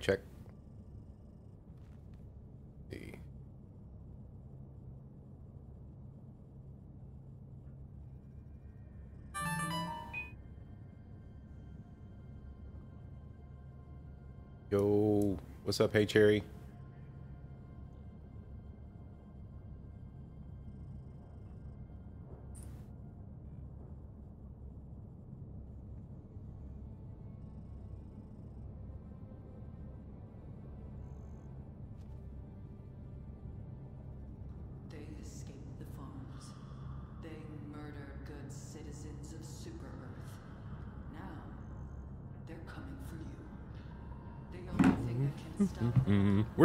Mic check. Yo, what's up, Hey Cherry?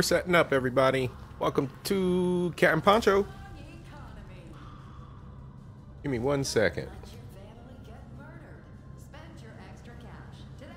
Setting up, everybody. Welcome to Cat in Poncho. Give me one second. Let your family get murdered. Spend your extra cash today.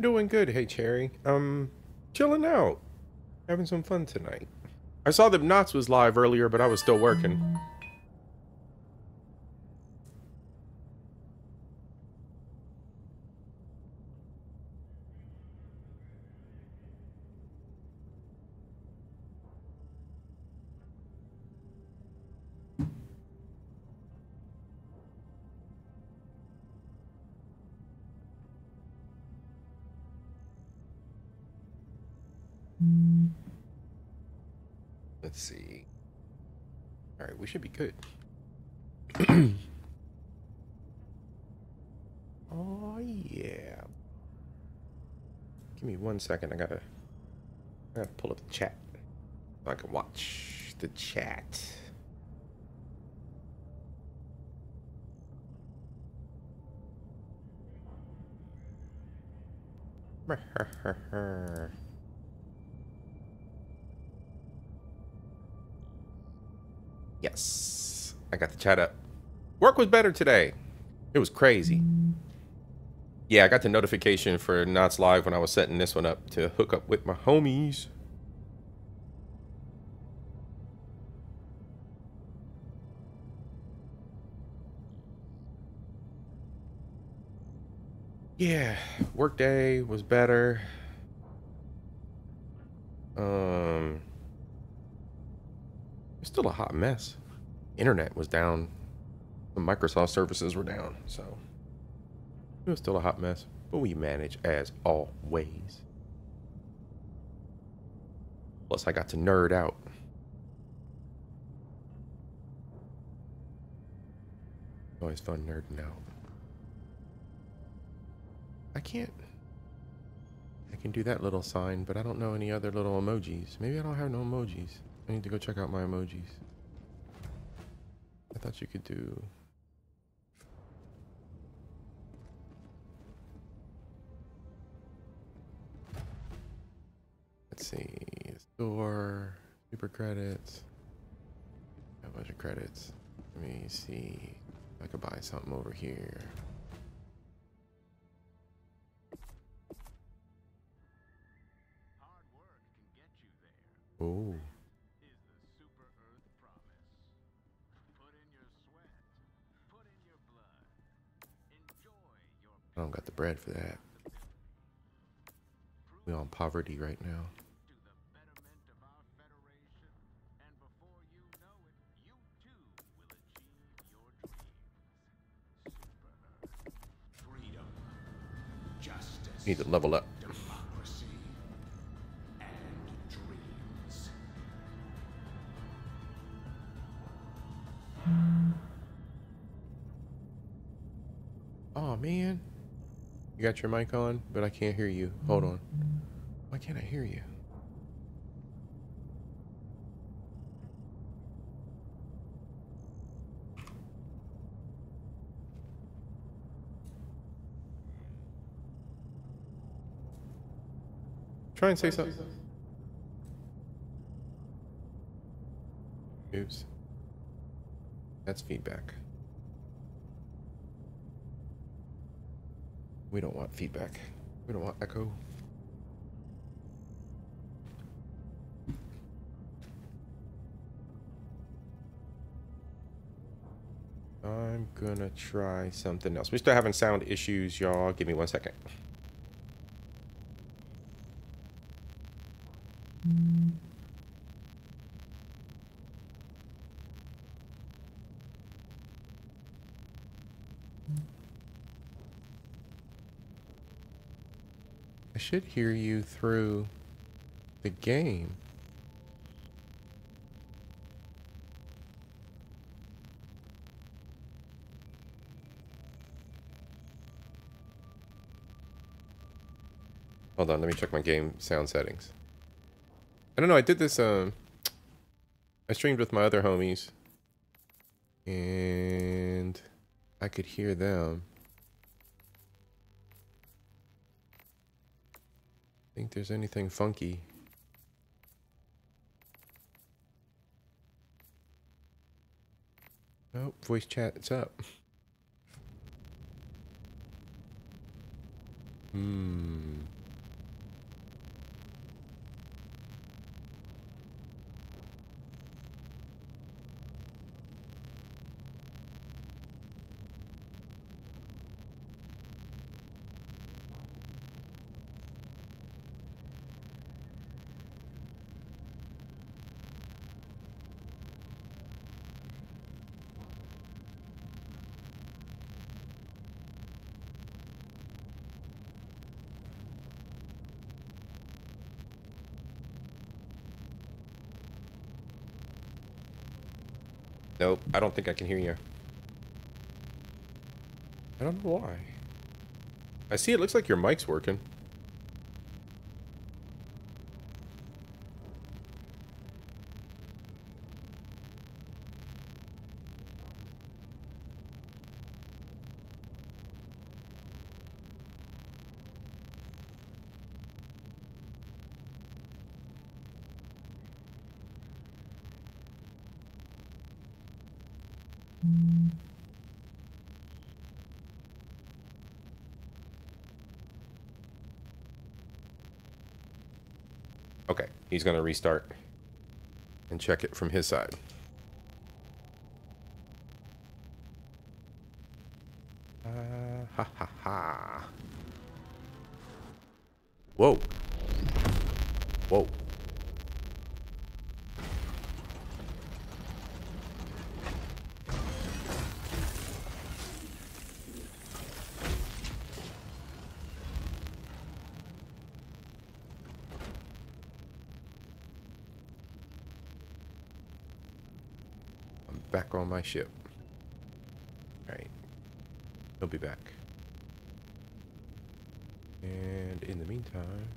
Doing good, hey Cherry. Um, chilling out, having some fun tonight. I saw that Knots was live earlier, but I was still working. Should be good. oh yeah. Give me one second. I gotta. I gotta pull up the chat so I can watch the chat. Yes. I got the chat up. Work was better today. It was crazy. Yeah, I got the notification for Knots Live when I was setting this one up to hook up with my homies. Yeah, workday was better. Um, it's still a hot mess. Internet was down. The Microsoft services were down, so it was still a hot mess. But we manage as always. Plus, I got to nerd out. Always fun nerding out. I can't. I can do that little sign, but I don't know any other little emojis. Maybe I don't have no emojis. I need to go check out my emojis. I thought you could do. Let's see. Store, super credits. A bunch of credits. Let me see. if I could buy something over here. Bread for that. We on poverty right now. Need to level up. Oh man. You got your mic on, but I can't hear you. Hold on. Why can't I hear you? Try and say something. Oops. That's feedback. We don't want feedback. We don't want echo. I'm gonna try something else. We're still having sound issues, y'all. Give me one second. Should hear you through the game. Hold on, let me check my game sound settings. I don't know, I did this, um, I streamed with my other homies, and I could hear them. Think there's anything funky. Oh, voice chat, it's up. Hmm. Nope, I don't think I can hear you. I don't know why. I see it looks like your mic's working. He's gonna restart and check it from his side. Uh, ha ha ha. Whoa. Whoa. I'm back on my ship. Alright. He'll be back. And in the meantime...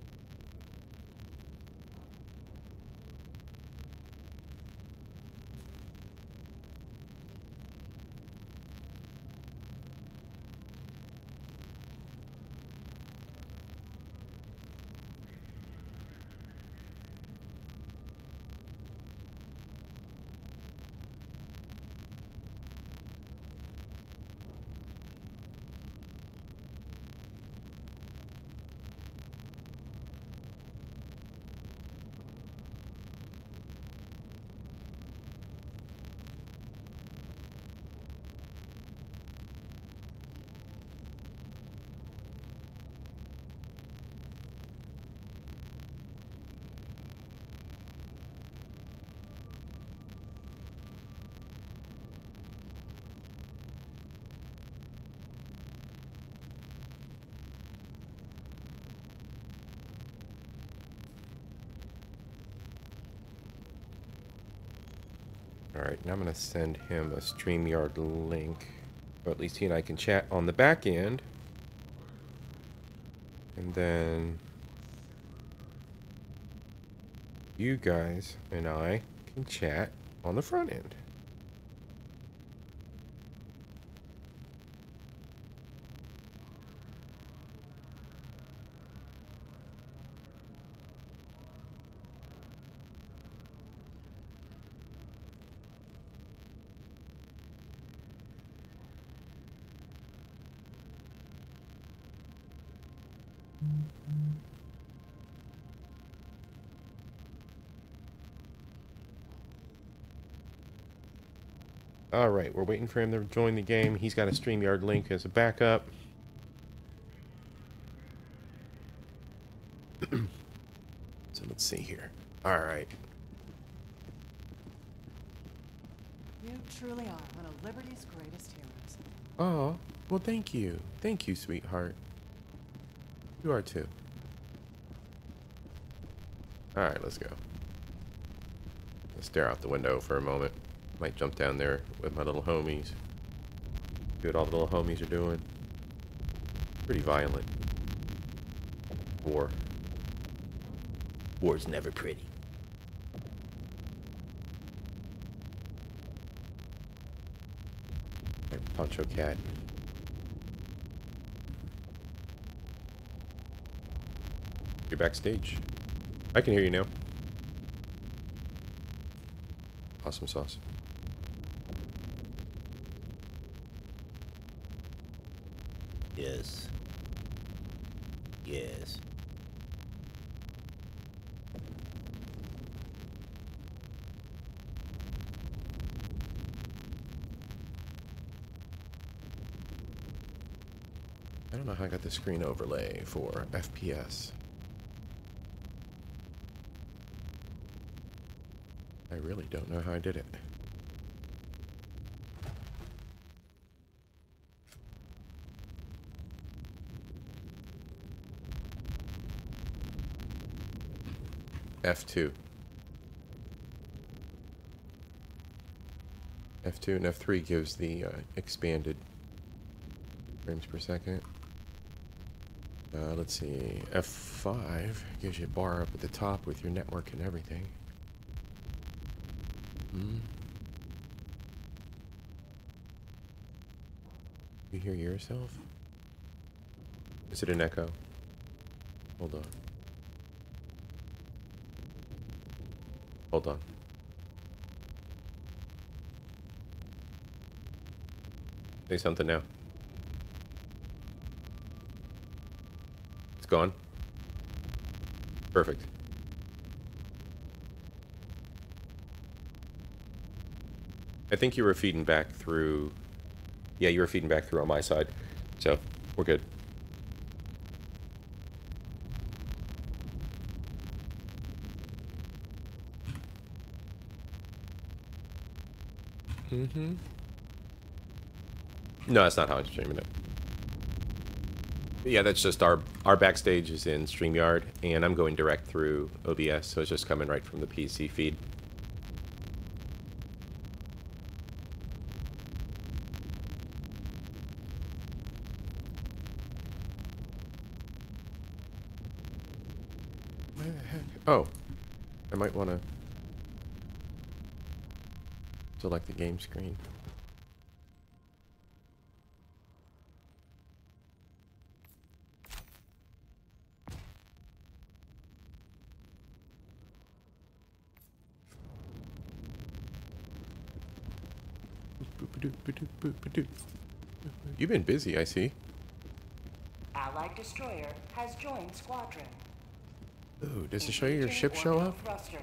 Alright, now I'm going to send him a StreamYard link. Or at least he and I can chat on the back end. And then you guys and I can chat on the front end. All right, we're waiting for him to join the game. He's got a StreamYard link as a backup. so let's see here. All right. You truly are one of Liberty's greatest heroes. Oh, well, thank you. Thank you, sweetheart. You are too. All right, let's go. Let's stare out the window for a moment. Might jump down there with my little homies. See what all the little homies are doing. Pretty violent. War. War's never pretty. Poncho Cat. You're backstage. I can hear you now. Awesome sauce. Yes. Yes. I got the screen overlay for FPS. I really don't know how I did it. F2. F2 and F3 gives the uh, expanded frames per second. Uh, let's see, F5 gives you a bar up at the top with your network and everything. Hmm. You hear yourself? Is it an echo? Hold on. Hold on. Say something now. Gone. Perfect. I think you were feeding back through. Yeah, you were feeding back through on my side. So, we're good. Mm-hmm. No, that's not how I'm streaming it. Yeah, that's just our our backstage is in StreamYard, and I'm going direct through OBS, so it's just coming right from the PC feed. The heck? Oh, I might want to select the game screen. You've been busy, I see. Allied destroyer has joined squadron. Ooh, does it show you your ship show up? Thrusters.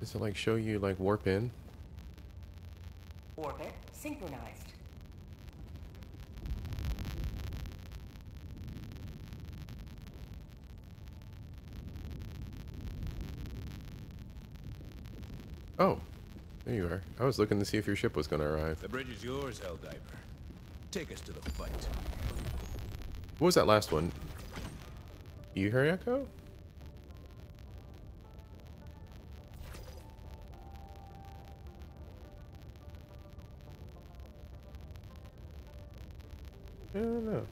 Does it like show you like warp in? Orbit synchronized. Oh, there you are. I was looking to see if your ship was going to arrive. The bridge is yours, Helldiver. Take us to the fight. What was that last one? You hear Echo? I don't know.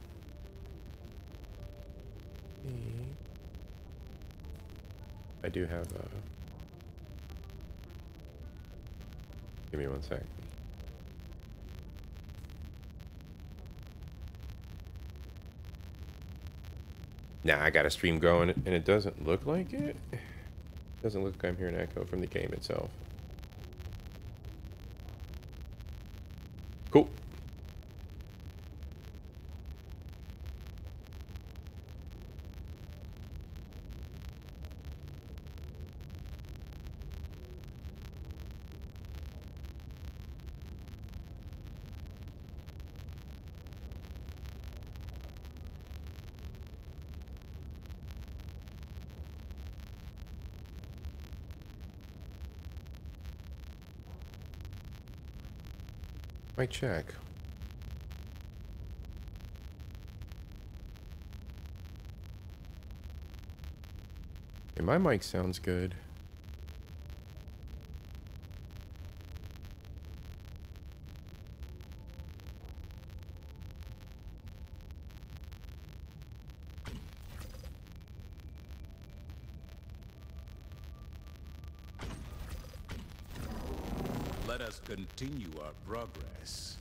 I do have uh Give me one sec. Nah, I got a stream going and it doesn't look like it. Doesn't look like I'm hearing echo from the game itself. Might check. My mic sounds good. Let us continue our progress.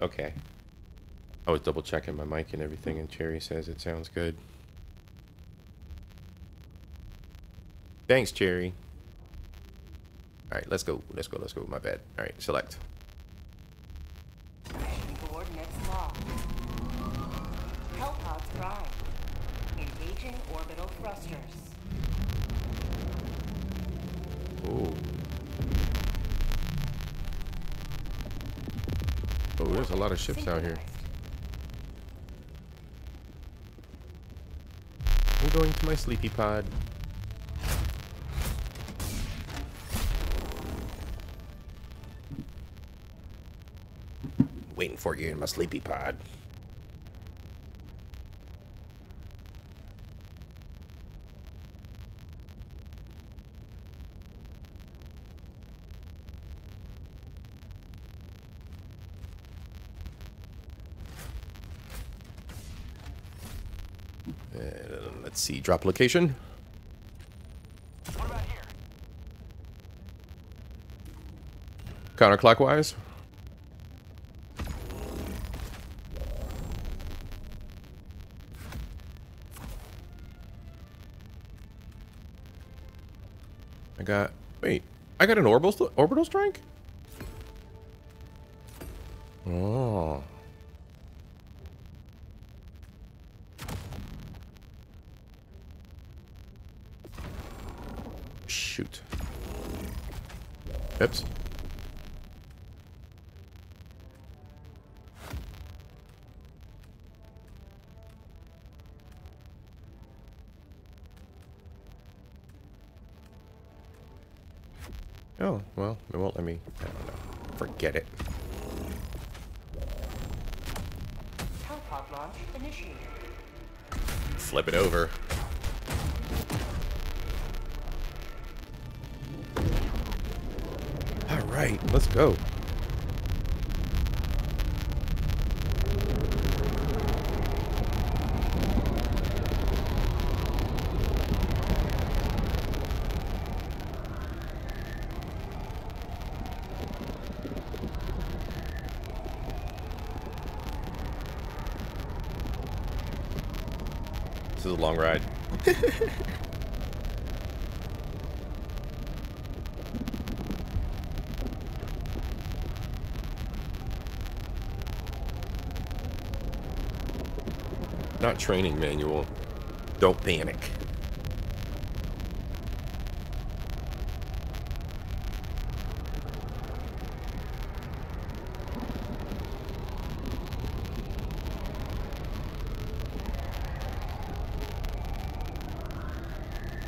Okay. I was double checking my mic and everything, and Cherry says it sounds good. Thanks, Cherry. Alright, let's go. Let's go. Let's go. My bad. Alright, select. Mission coordinates locked. Hellpods prime. Engaging orbital thrusters. Oh. Oh, there's a lot of ships out here. I'm going to my sleepy pod. You in my sleepy pod. Let's see, drop location. Counterclockwise. Got. Wait, I got an orbital orbital strike. Oh. Shoot. Oops. Oh, well, it won't let me. I don't Forget it. Flip it over. All right, let's go. This is a long ride. Not training manual. Don't panic.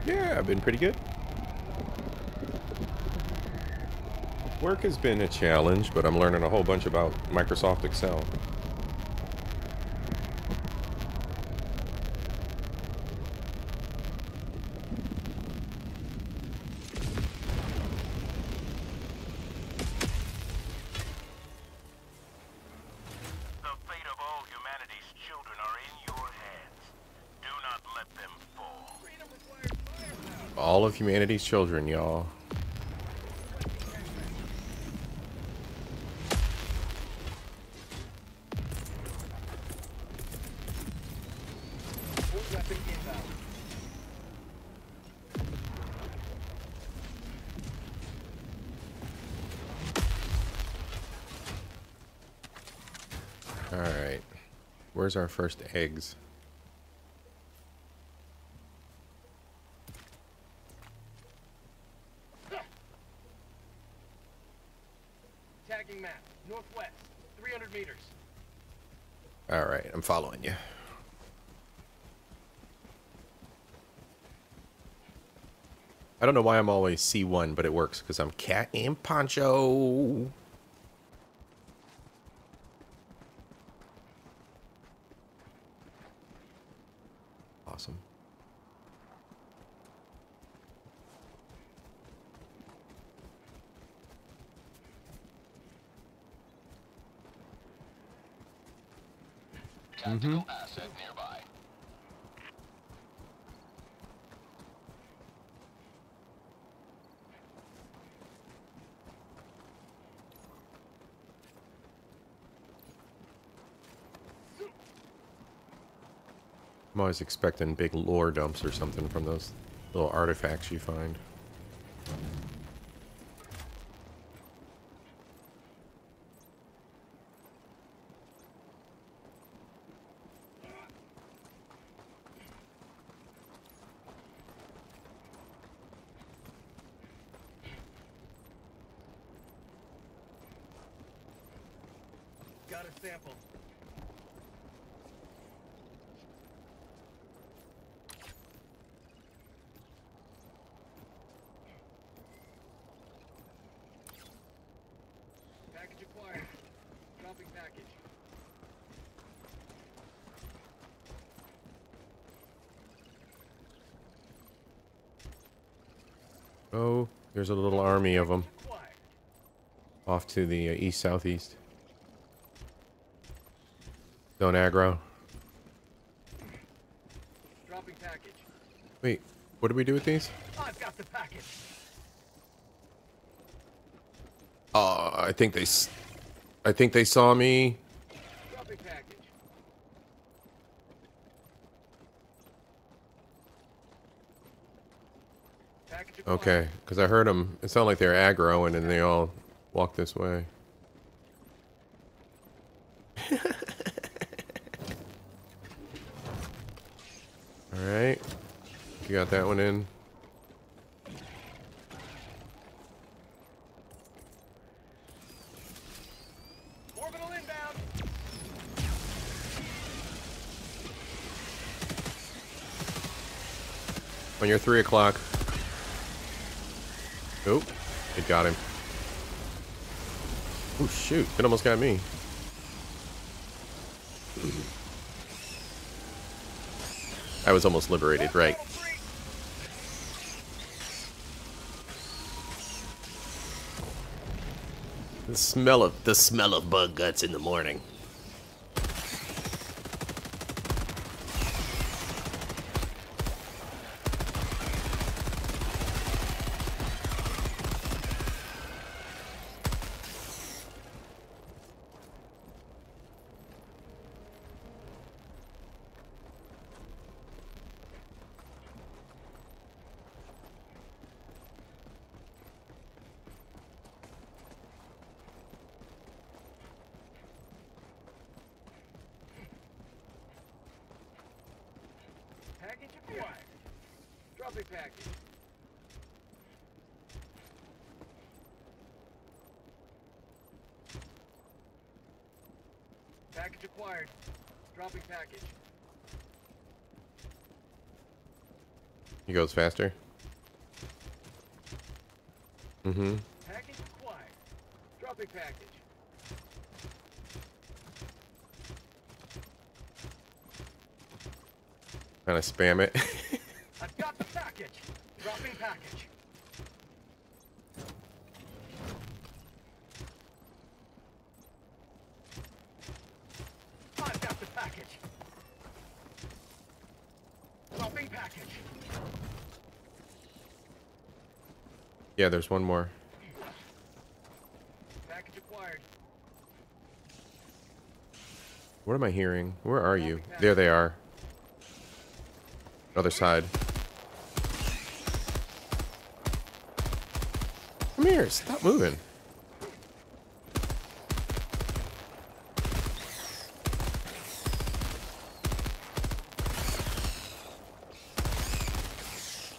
Yeah, I've been pretty good. Work has been a challenge, but I'm learning a whole bunch about Microsoft Excel. The fate of all humanity's children are in your hands. Do not let them fall. All of humanity's children, y'all. Alright. Where's our first eggs? tagging map. Northwest. 300 meters. All right, I'm following you. I don't know why I'm always C1, but it works because I'm Cat in Poncho. Always expecting big lore dumps or something from those little artifacts you find. Acquired. Dropping package. Oh, there's a little army of them off to the uh, east southeast. Don't aggro. Dropping package. Wait, what do we do with these? I've got the package. Uh, I think they, I think they saw me. Okay, because I heard them. It sounded like they were aggroing, and then they all walked this way. all right, you got that one in. Orbital inbound. On your three o'clock. Oh, it got him. Oh shoot! It almost got me. I was almost liberated, right? The smell of the smell of bug guts in the morning. Package acquired. Dropping package. Package acquired. Dropping package. He goes faster. Mm-hmm. Package acquired. Dropping package. Kind of spam it. I've got the package. Dropping package. I've got the package. Dropping package. yeah, there's one more. Package acquired. What am I hearing? Where are you? There they are. Other side. Come here, stop moving.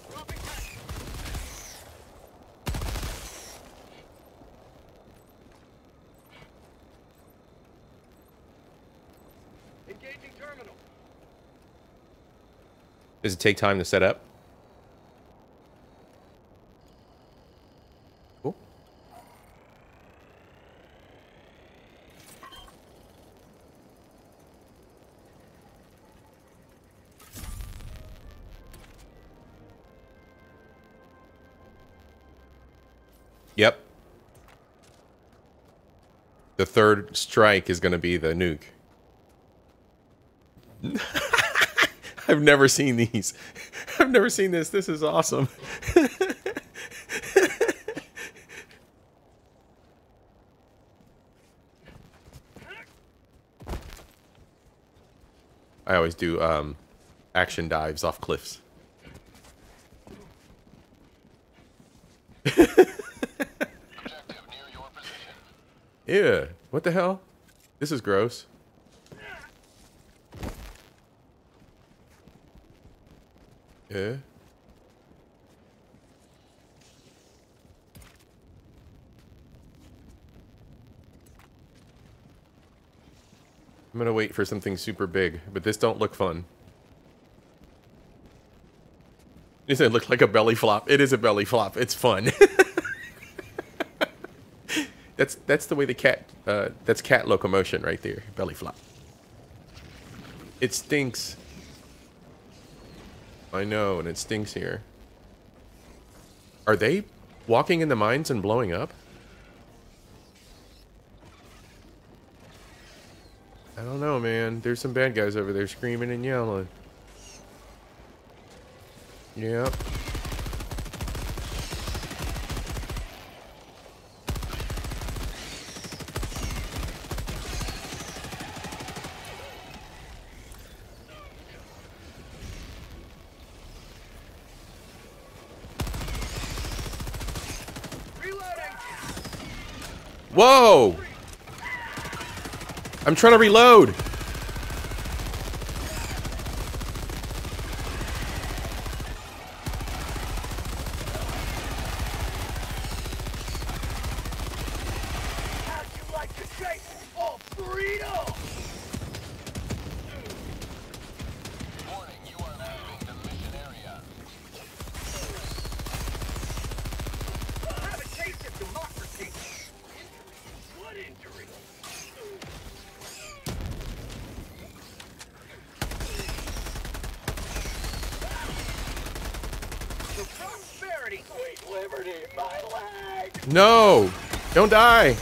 Dropping package. Engaging terminal. Does it take time to set up? Cool. Yep. The third strike is going to be the nuke. I've never seen these. I've never seen this. This is awesome. I always do um, action dives off cliffs. Objective near your position. Yeah. What the hell? This is gross. Yeah. I'm gonna wait for something super big, but this don't look fun. You it looked like a belly flop. It is a belly flop. It's fun. that's that's the way the cat. Uh, that's cat locomotion right there. Belly flop. It stinks. I know, and it stinks here. Are they walking in the mines and blowing up? I don't There's some bad guys over there screaming and yelling. Yep. Whoa! I'm trying to reload. Die!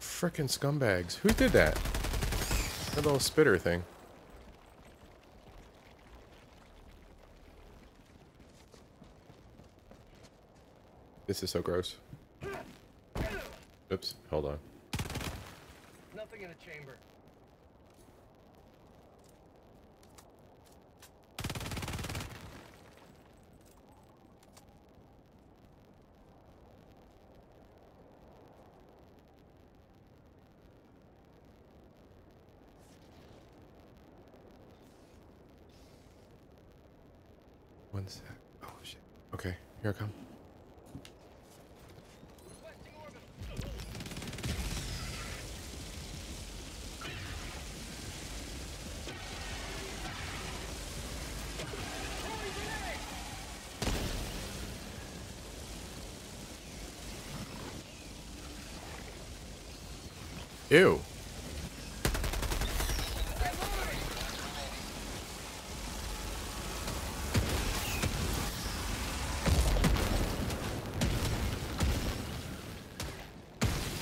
Frickin' scumbags. Who did that? That little spitter thing. This is so gross. Oops, hold on. Nothing in the chamber. One sec. Oh shit. Okay, here I come. Requesting orbit. Ew.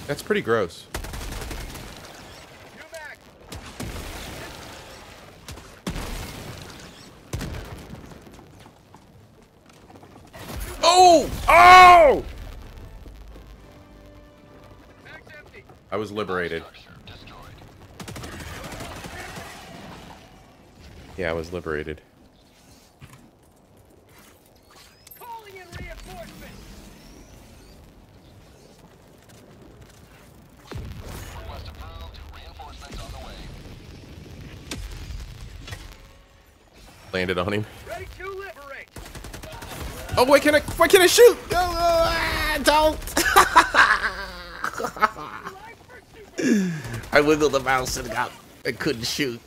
That's pretty gross. Oh! Oh! I was liberated. Yeah, I was liberated. Calling in reinforcements. Request approved. Reinforcements on the way. Landed on him. Ready to liberate. Oh, why can't I? Why can't I shoot? No, ah, don't. I wiggled the mouse and got. I couldn't shoot.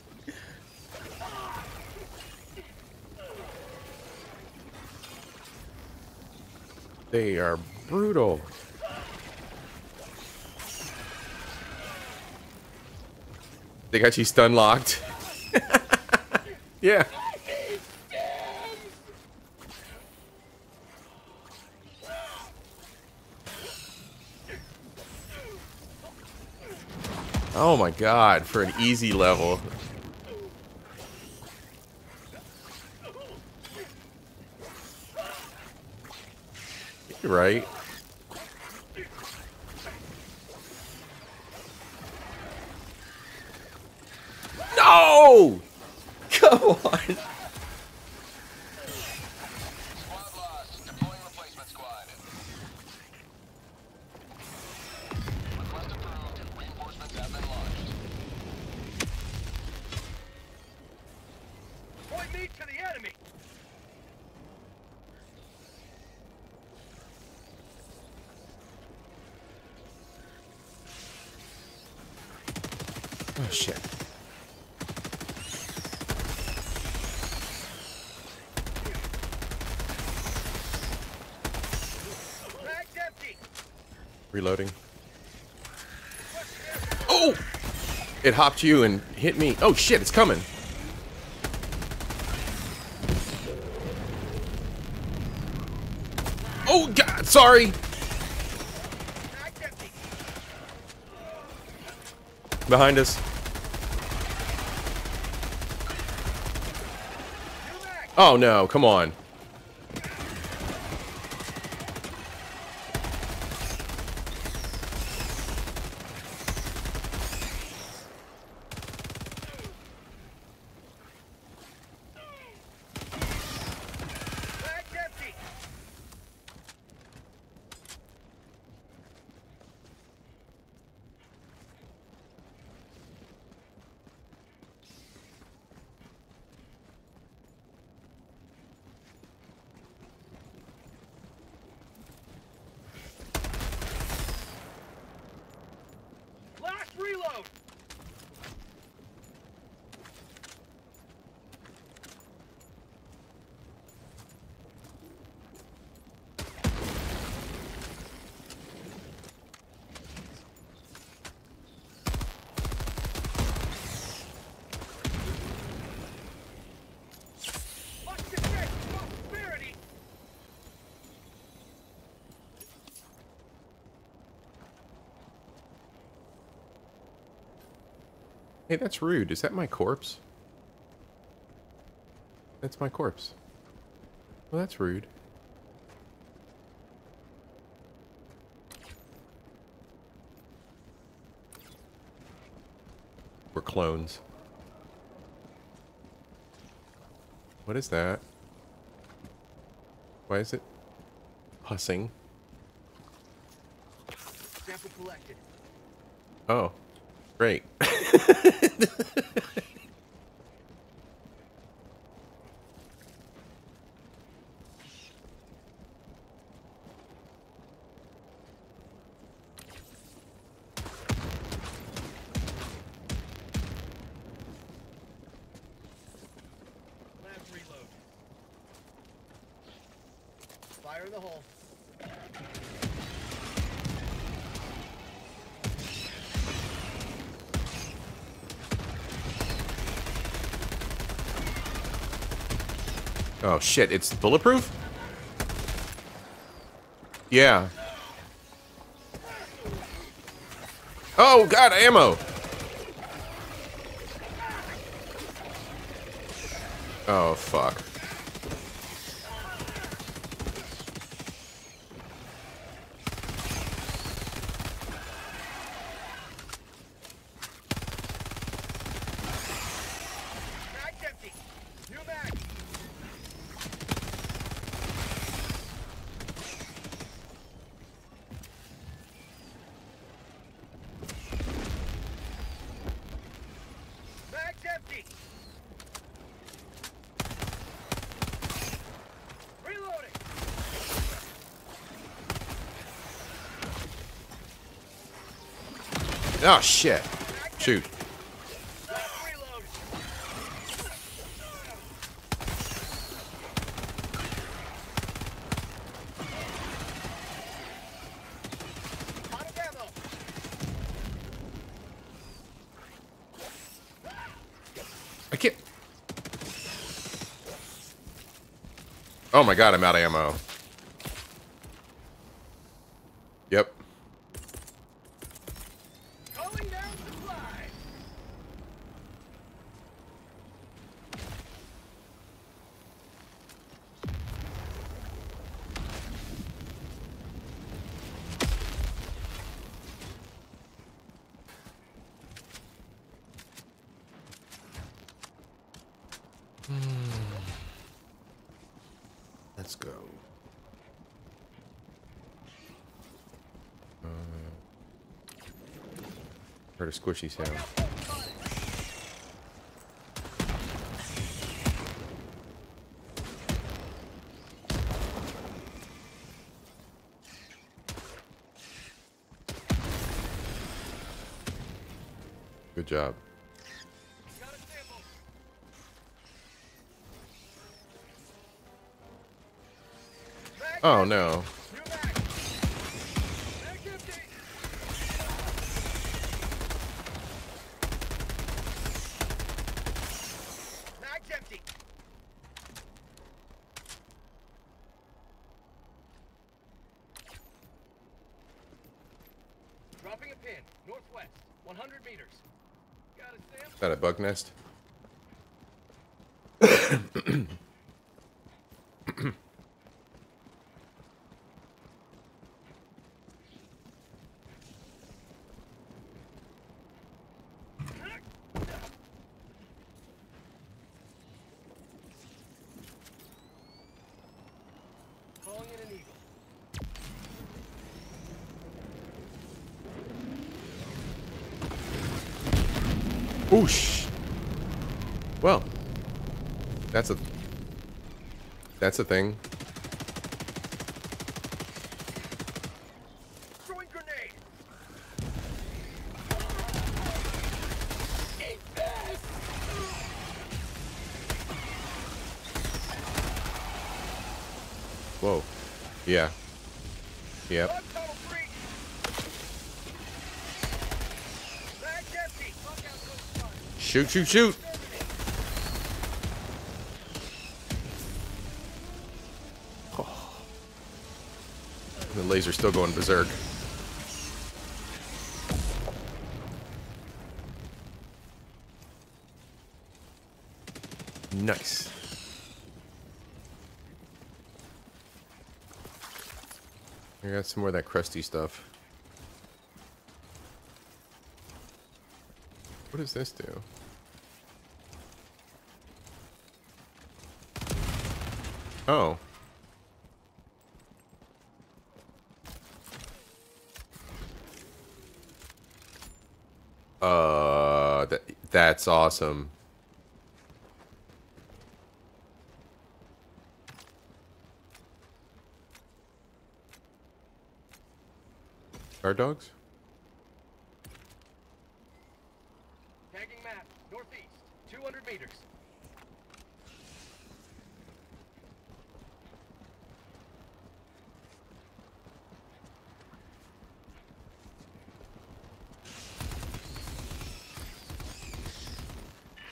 They are brutal. They got you stun locked. yeah. Oh my god, for an easy level. You're right. No! Come on. Reloading. Oh! It hopped you and hit me. Oh shit, it's coming. Oh god, sorry. Behind us. Oh no, come on. Mag's empty! Last reload! Watch the shit! Prosperity! Hey, that's rude. Is that my corpse? That's my corpse. Well, that's rude. We're clones. What is that? Why is it hussing? Sample collected. Oh, great. Reload. Fire in the hole. Oh shit, it's bulletproof? Yeah. Oh god, ammo! Oh fuck. Mag's empty. New mag. Mag's empty. Oh shit! Shoot. I can't. Oh my god, I'm out of ammo. Yep. Calling down supplies. Let's go. Uh, heard a squishy sound. Good job. Oh no. New mag. Mag empty. Mag's empty. Dropping a pin, northwest, 100 meters. Got a sample. Is that a bug nest? Calling in an eagle. Whoosh. Well, that's a that's a thing. Whoa. Yeah. Yep. Bug tunnel free. Mag's empty. Lock out those guns. Shoot, shoot, shoot. The laser's still going berserk. Nice. I got some more of that crusty stuff. What does this do? Oh. Uh, that, that's awesome. Guard dogs? Tagging map, northeast, 200 meters.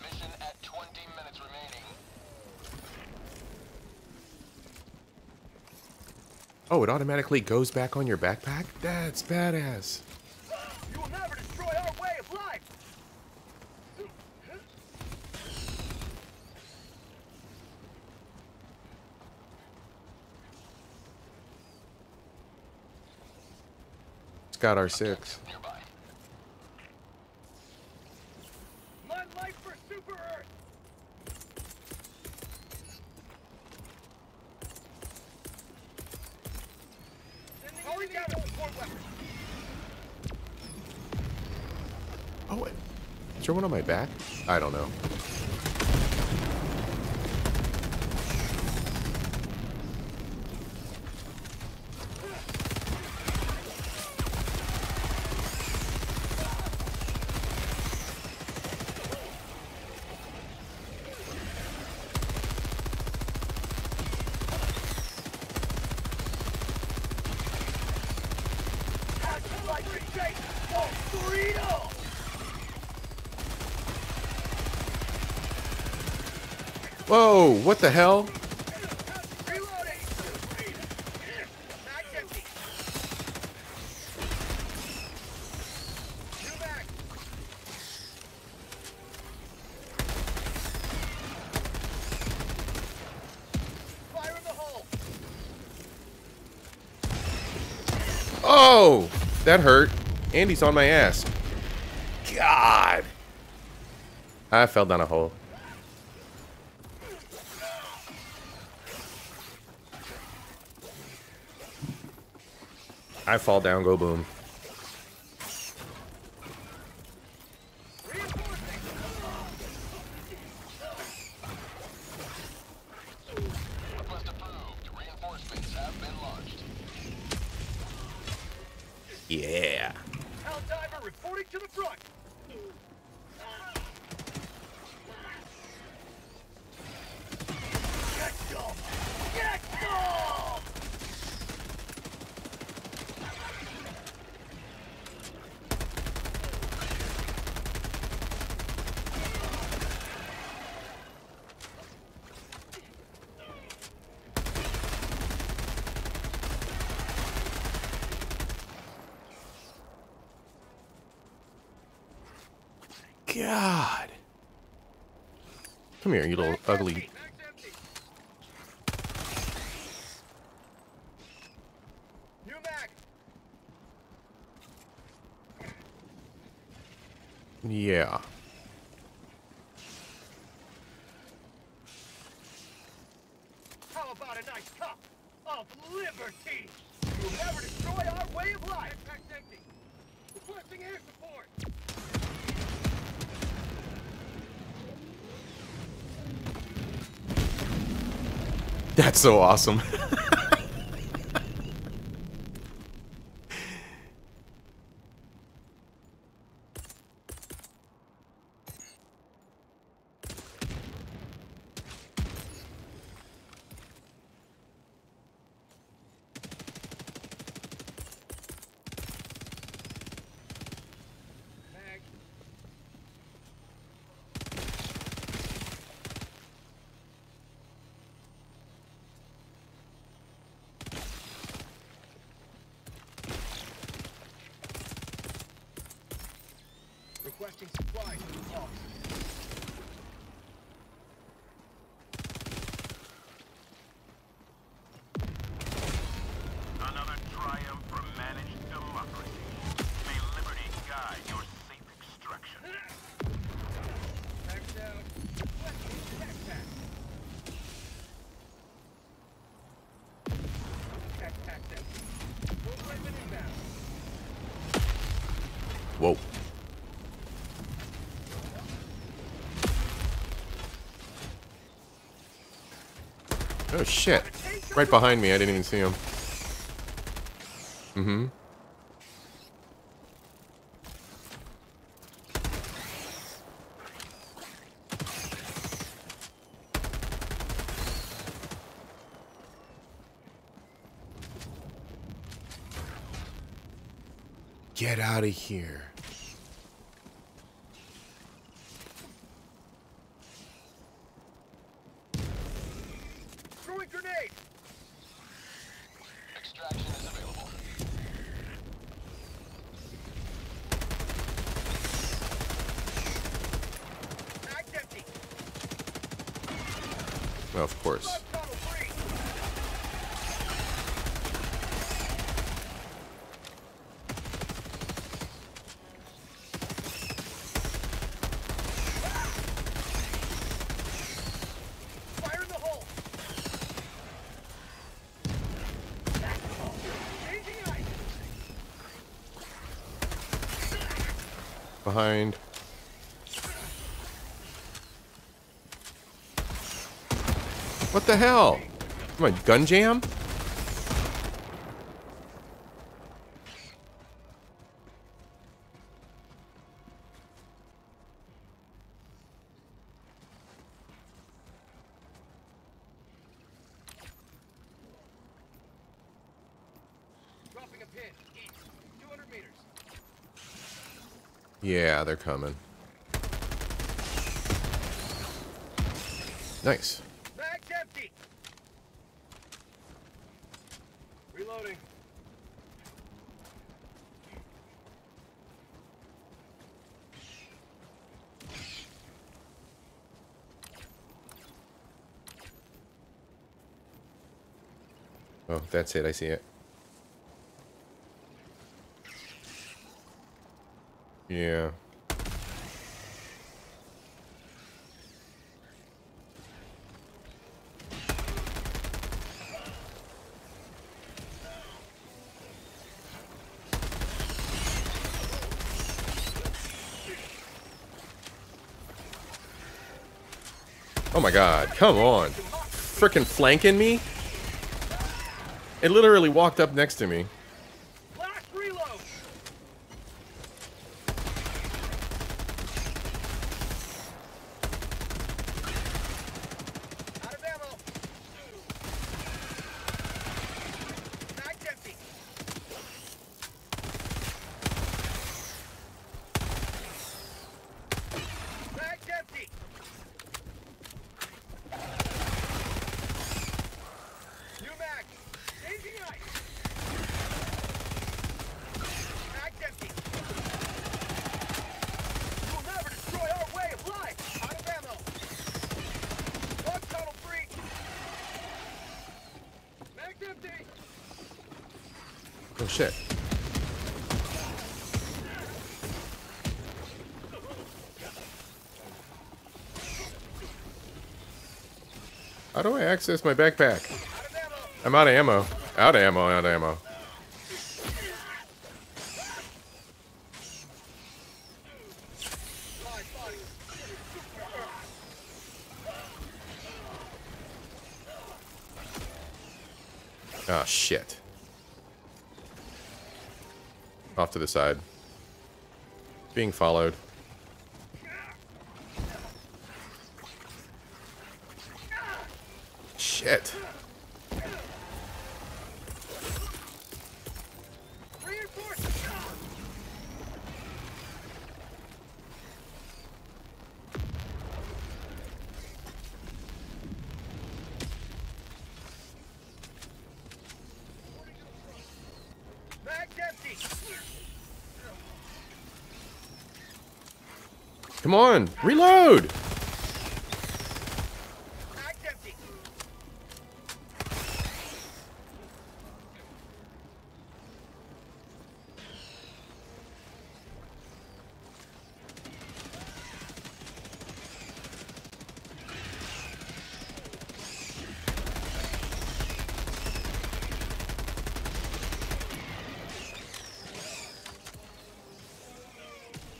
Mission at 20 minutes remaining. Oh, it automatically goes back on your backpack? That's badass. You will never destroy our way of life! It's got our six. someone on my back? I don't know. Like Whoa, what the hell? Oh, that hurt. Andy's on my ass. God. I fell down a hole. I fall down, go boom. Request approved. Reinforcements have been launched. Yeah. Helldiver reporting to the front! Get some! Get some! God. Little ugly. Mag's empty. New mag. Yeah. How about a nice cup of liberty? You'll never destroy our way of life. Backpack's empty. Requesting air support. That's so awesome. Mag. Requesting supplies from the boss. Another triumph for managed democracy. May liberty guide your safe extraction. Back down. Requesting backpack. Backpack's empty. Full weapon inbound. Whoa. Oh shit. Right behind me, I didn't even see him. Mm-hmm. Get out of here. Throwing grenade! Extraction is available. Mag's empty. Well, of course. Left tunnel free. Fire in the hole. Changing ice. Behind. What the hell? My gun jam? Dropping a pin. Yeah, they're coming. Nice. Bag's empty. Reloading. Oh, that's it. I see it. Yeah. Oh my god, come on. Frickin' flanking me? It literally walked up next to me. Last reload. Out of ammo. Bag's empty. Bag's empty. New mag. Changing ice. Bag's empty. You will never destroy our way of life. Out of ammo. One tunnel free. Mag's empty. Oh shit. How do I access my backpack? I'm out of ammo. Out of ammo, out of ammo. Ah, shit. Off to the side. Being followed. Shit. Reinforcements. Mag's empty. Come on, reload!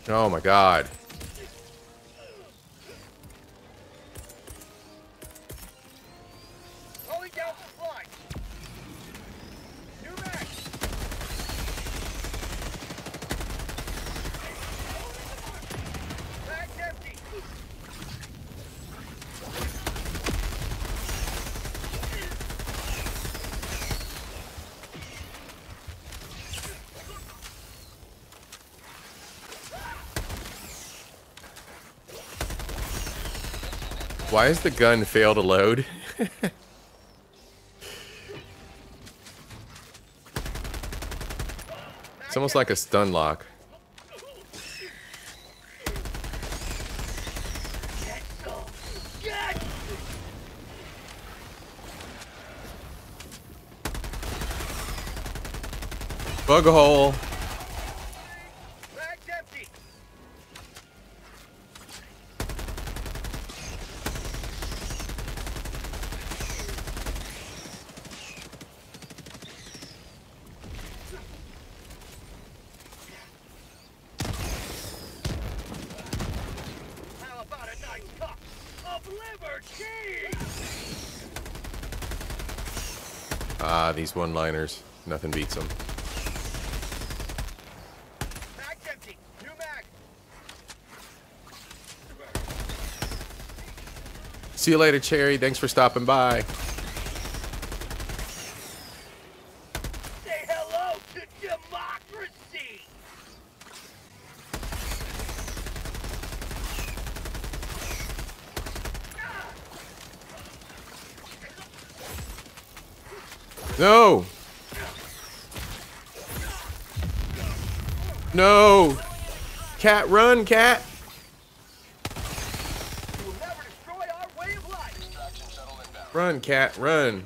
Oh my god. Why does the gun fail to load? it's almost like a stun lock. Bug hole. Mag's empty. How about a nice cup of liver cheese? Ah, these one-liners. Nothing beats them. See you later, Cherry. Thanks for stopping by. Say hello to democracy. No! No! Cat, run, cat! Run, cat, run.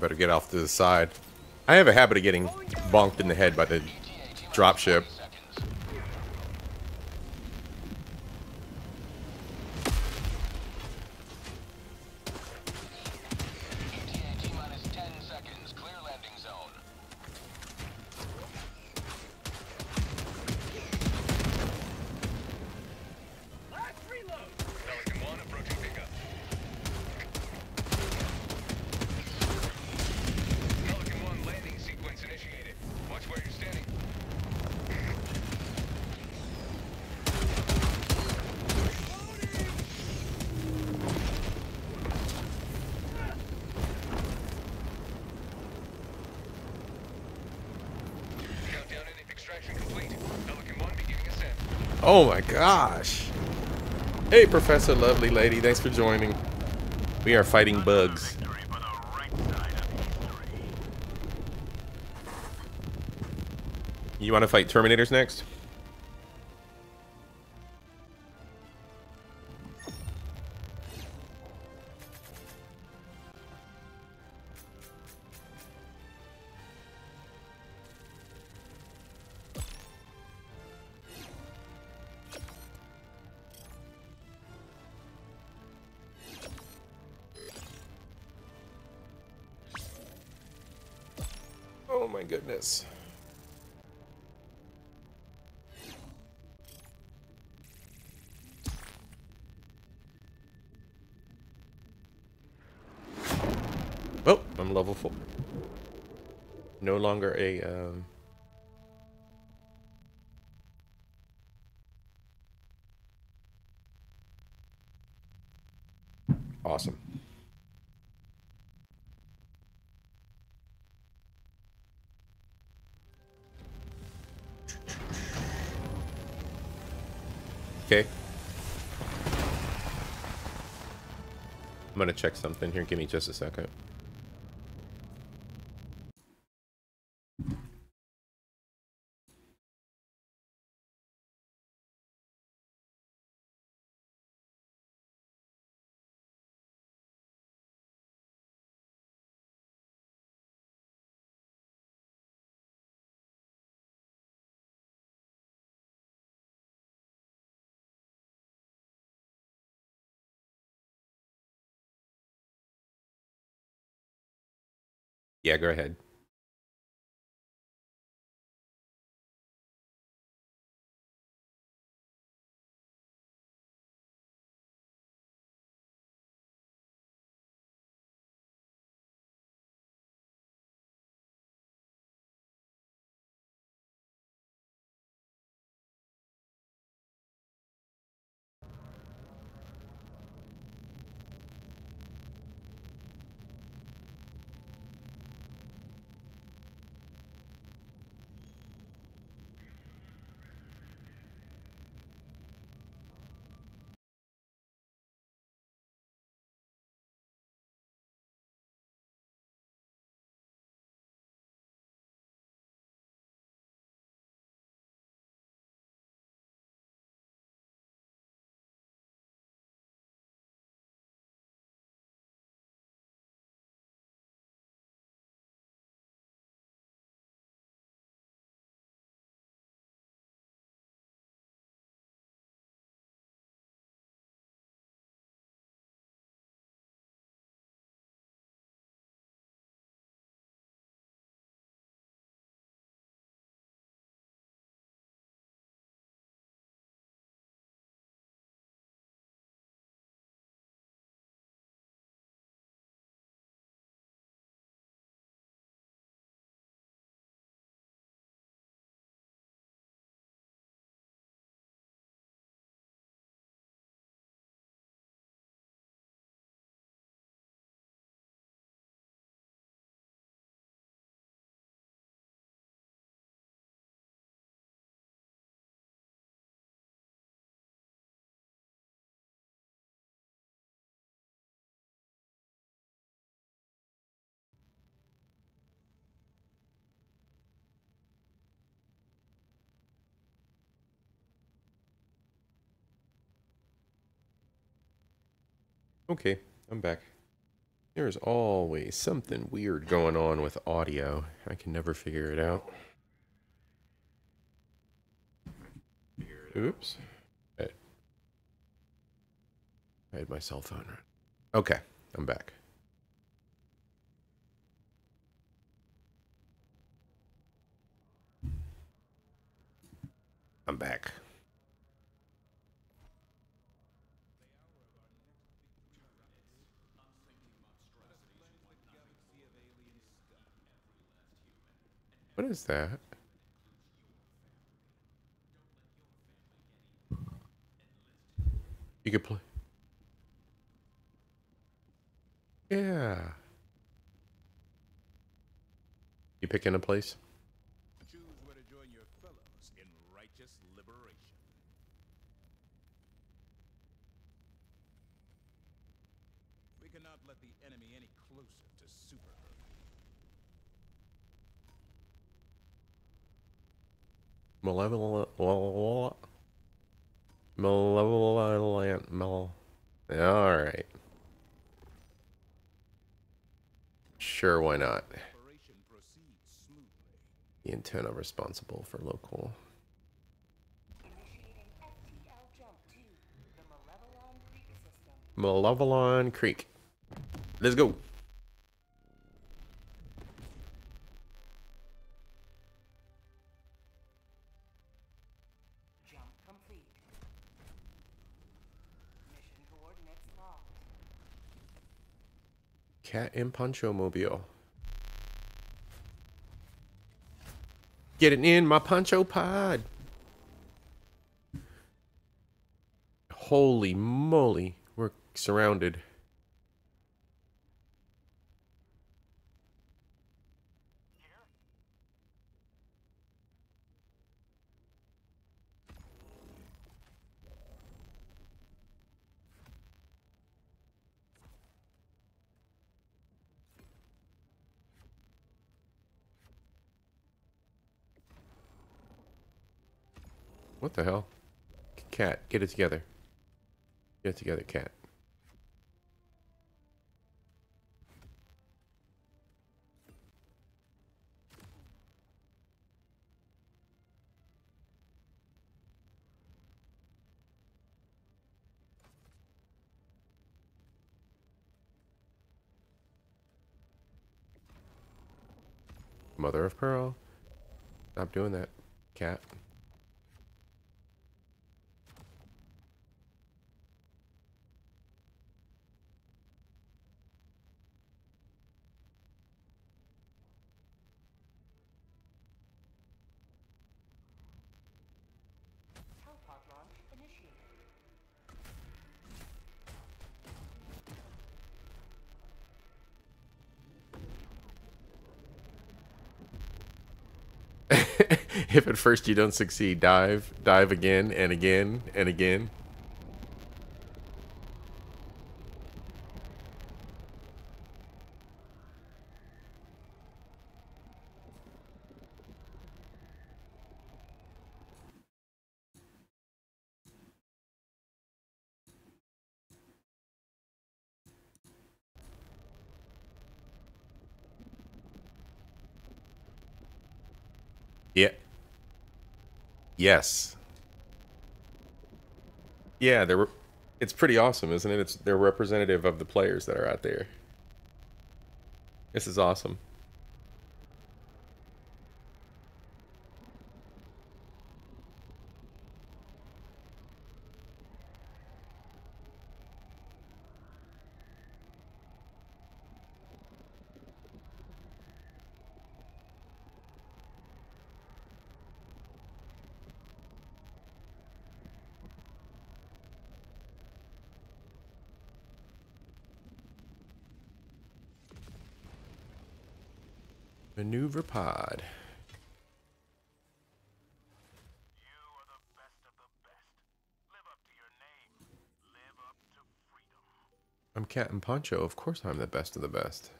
Better get off to the side. I have a habit of getting bonked in the head by the dropship. Oh my gosh. Hey, Professor Lovely Lady. Thanks for joining. We are fighting bugs. You want to fight Terminators next? Longer a um Awesome. Okay. I'm gonna check something here. Give me just a second. Yeah, go ahead. Okay, I'm back. There's always something weird going on with audio. I can never figure it out. Oops. I had my cell phone. Okay, I'm back. I'm back. What is that? You could play. Yeah. You picking a place? Choose where to join your fellows in righteous liberation. We cannot let the enemy any closer to Super Earth. Malevolent. Malevolent. Mal. Alright. Sure, why not? The antenna responsible for local. Malevelon Creek. Let's go. Jump complete. Mission coordinates locked. Cat in Poncho Mobile. Getting in my Poncho Pod. Holy moly. We're surrounded. What the hell? Cat, get it together. Get it together, cat. Mother of pearl. Stop doing that, cat. If at first you don't succeed, dive, dive again and again and again. Yeah. Yes. Yeah, they're. It's pretty awesome, isn't it? It's they're representative of the players that are out there. This is awesome. Cat in Poncho, of course I'm the best of the best.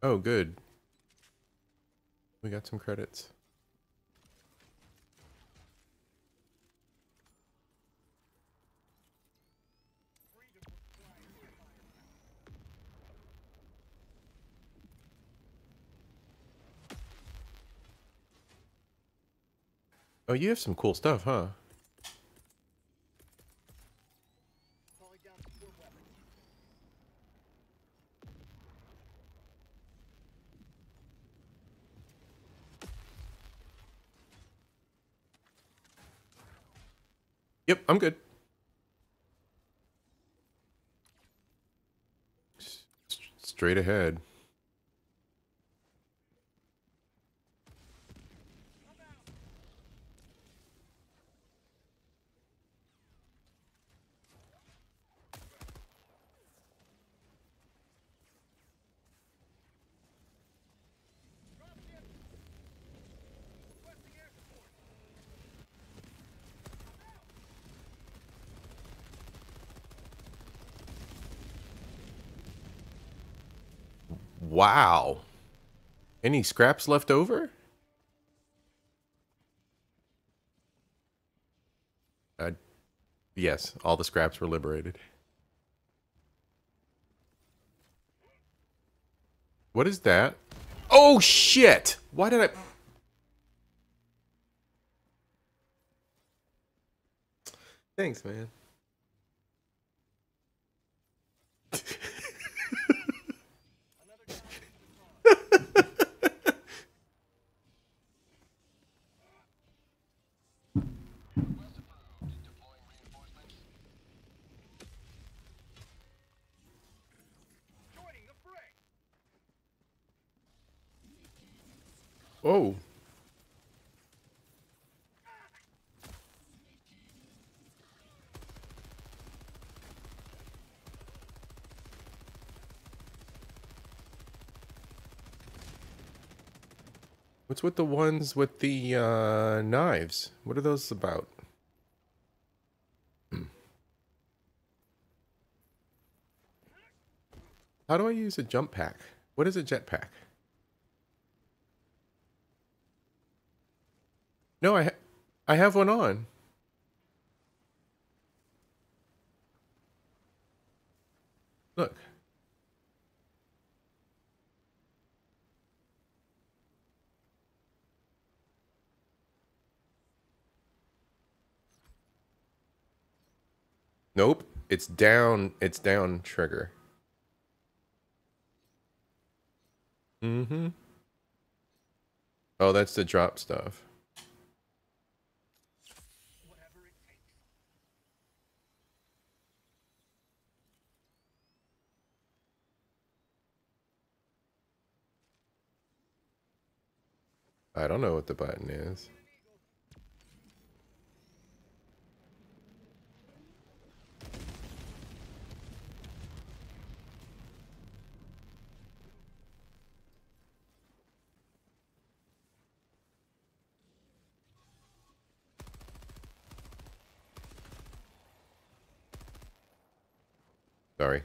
Oh, good. We got some credits. Oh, you have some cool stuff, huh? Yep, I'm good. Straight ahead. Wow. Any scraps left over? Uh, yes, all the scraps were liberated. What is that? Oh shit! Why did I? Thanks, man. Oh. What's with the ones with the uh, knives? What are those about? How do I use a jump pack? What is a jetpack? No, I ha I have one on. Look. Nope, it's down, it's down trigger. Mm-hmm. Oh, that's the drop stuff. I don't know what the button is. Sorry.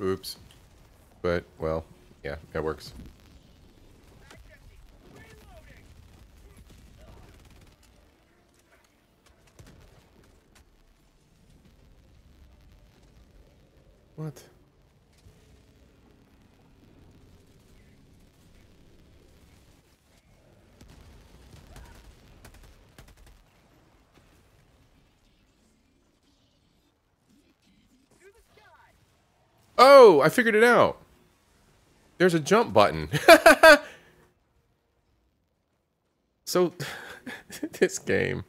Oops. But, well, yeah, it works. What? I figured it out. There's a jump button. so, this game.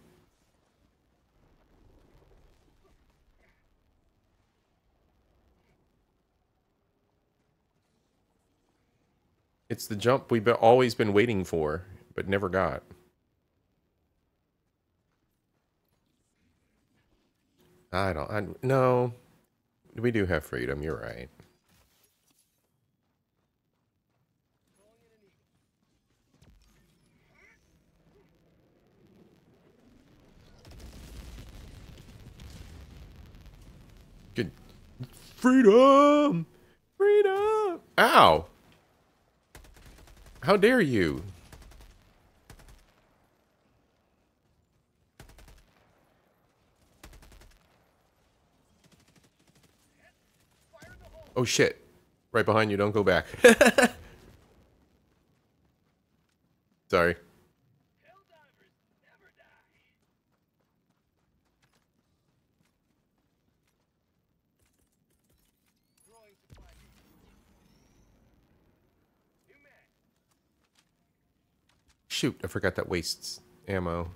It's the jump we've been, always been waiting for, but never got. I don't. I, no, we do have freedom. You're right. Good. Freedom! Freedom! Ow! How dare you? Oh shit. Right behind you, don't go back. Sorry. Shoot, I forgot that wastes ammo.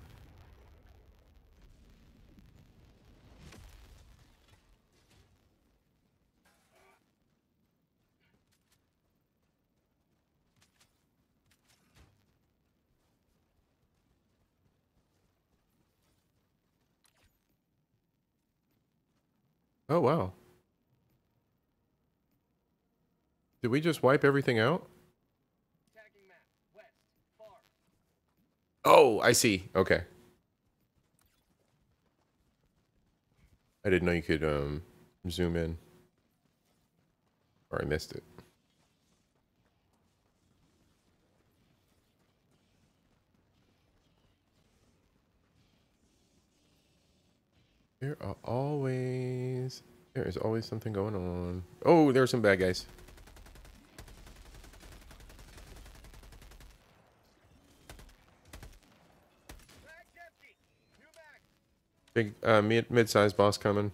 Oh, wow. Did we just wipe everything out? Oh, I see. Okay. I didn't know you could um zoom in. Or I missed it. There are always there is always something going on. Oh, there are some bad guys. Big uh, mid mid-sized boss coming.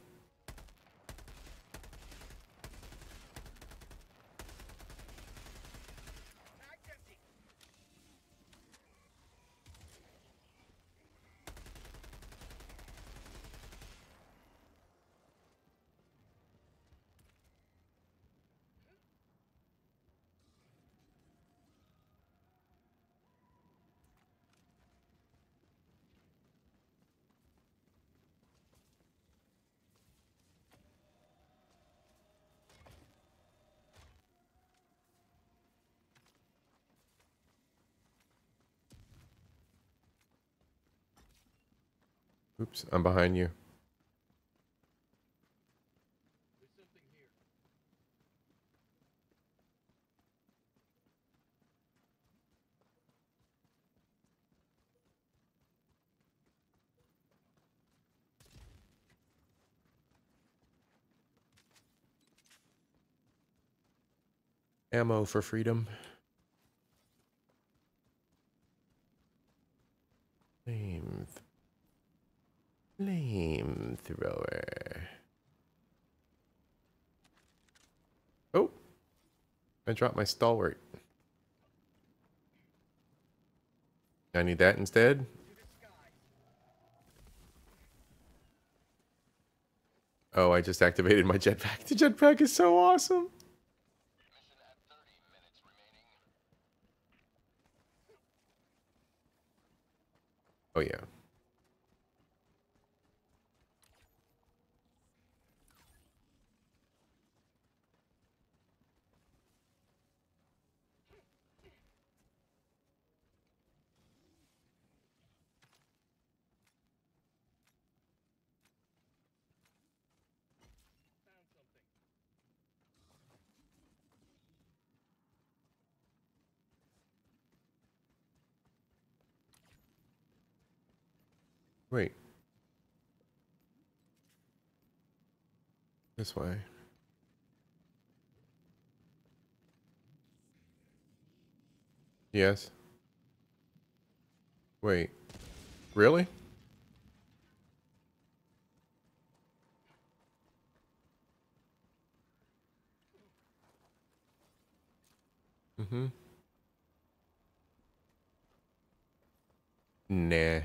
Oops, I'm behind you. Ammo for freedom. Flamethrower. Oh. I dropped my stalwart. I need that instead. Oh, I just activated my jetpack. The jetpack is so awesome. Mission at 30 minutes remaining. Oh yeah. This way. Yes. Wait. Really? Mm-hmm. Nah.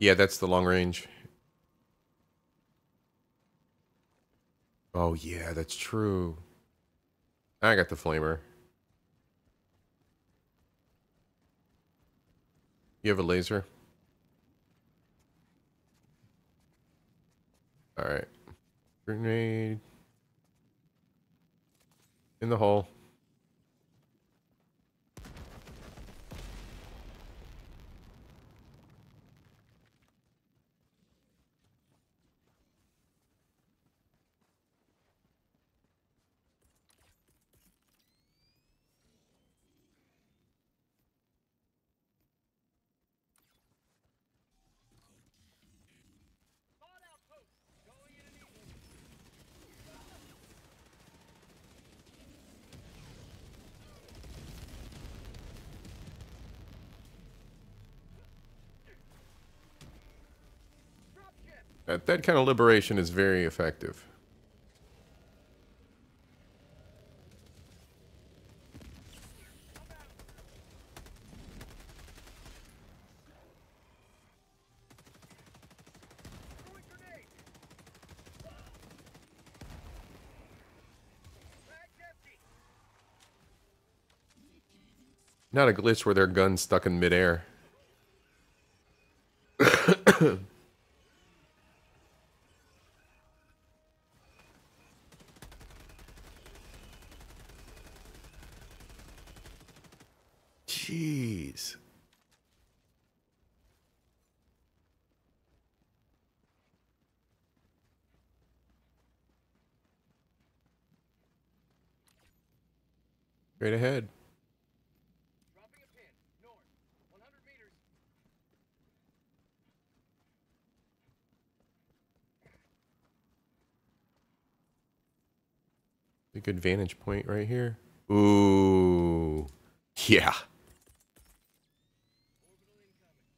Yeah, that's the long range. Oh, yeah, that's true. I got the flamer. You have a laser? Alright. Grenade. In the hole. That, that kind of liberation is very effective. Not a glitch where their gun's stuck in midair. Jeez. Straight ahead. Dropping a pin. North. 100 meters. A good vantage point right here. Ooh. Yeah. Orbital incoming.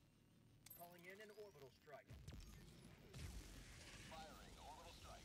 Calling in an orbital strike. Firing orbital strike.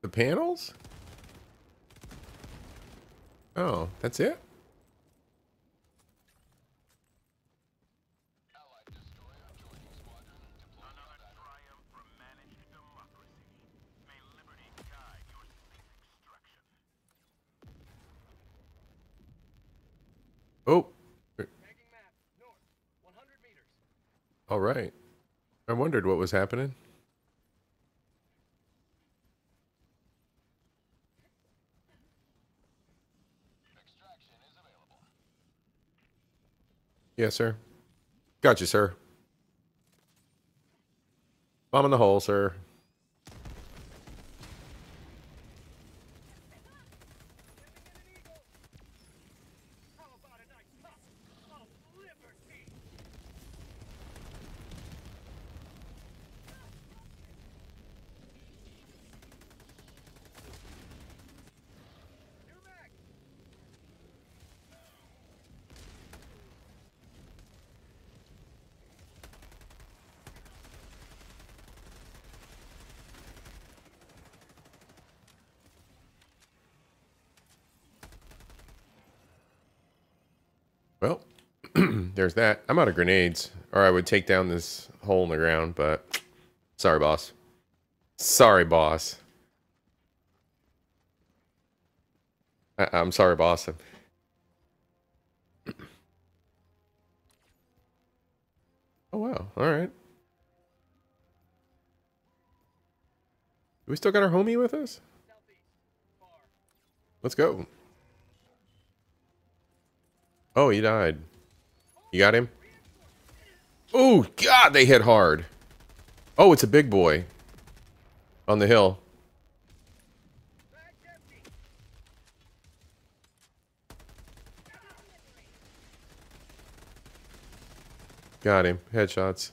extraction. Oh. North. 100 meters. all right. I wondered what was happening. Yes, sir. Got you, sir. Bomb in the hole, sir. How about a nice puff of liberty? You're back. Well, there's that. I'm out of grenades, or I would take down this hole in the ground, but sorry, boss. Sorry, boss. I- I'm sorry, boss. oh wow! All right. We still got our homie with us. Let's go. Oh, he died. You got him? Oh, God, they hit hard. Oh, it's a big boy. On the hill. Got him. Headshots.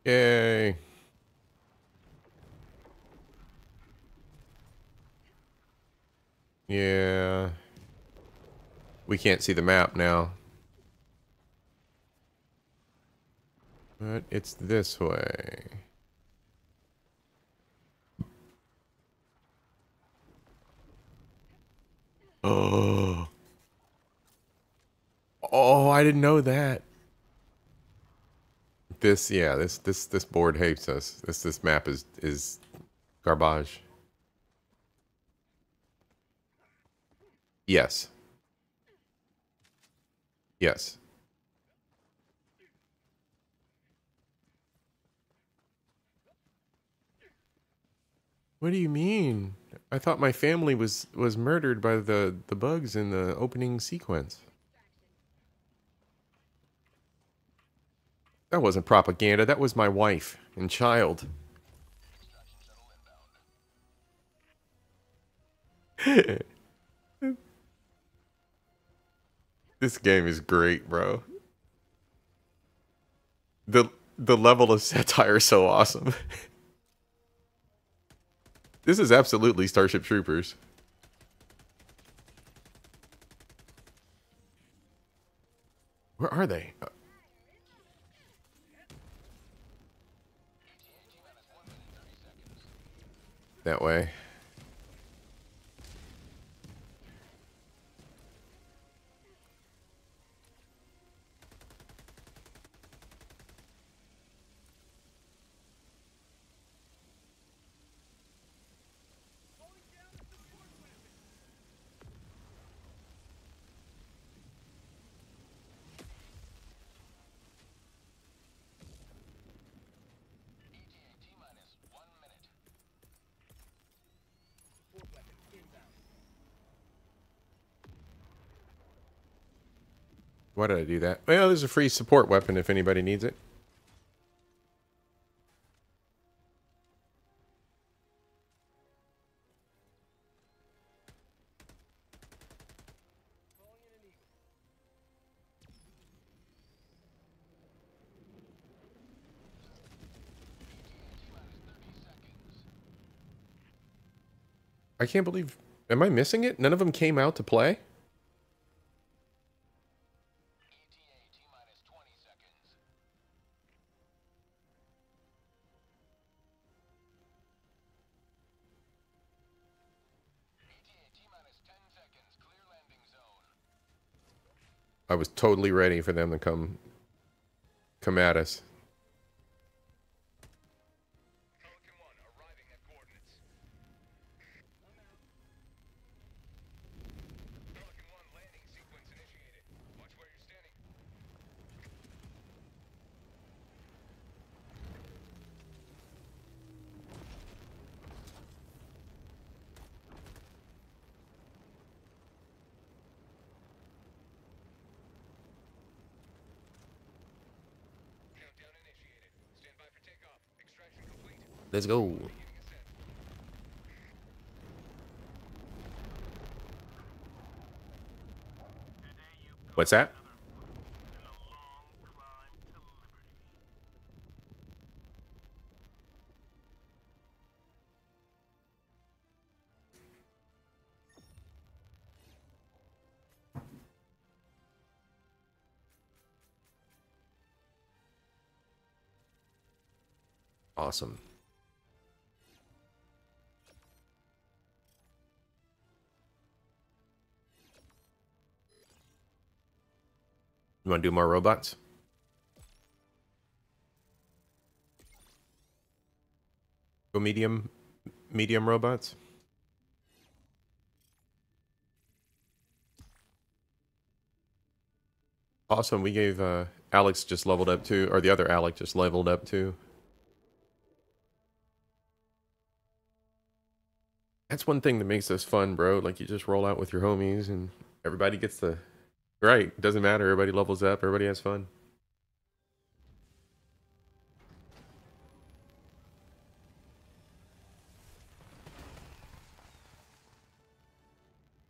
Yay. Yeah. We can't see the map now. But it's this way. Oh. Oh, I didn't know that. This, yeah, this this this board hates us. This this map is is garbage. Yes. Yes. What do you mean? I thought my family was was murdered by the the bugs in the opening sequence. That wasn't propaganda. That was my wife and child. this game is great, bro. The the level of satire is so awesome. this is absolutely Starship Troopers. Where are they? Uh, that way. Why did I do that? Well, there's a free support weapon if anybody needs it. I can't believe. Am I missing it? None of them came out to play? Was totally ready for them to come come at us. Let's go. What's that? Awesome. You want to do more robots? Go medium, medium robots. Awesome. We gave uh, Alex just leveled up too, or the other Alex just leveled up too. That's one thing that makes this fun, bro. Like you just roll out with your homies and everybody gets the right. Doesn't matter. Everybody levels up. Everybody has fun.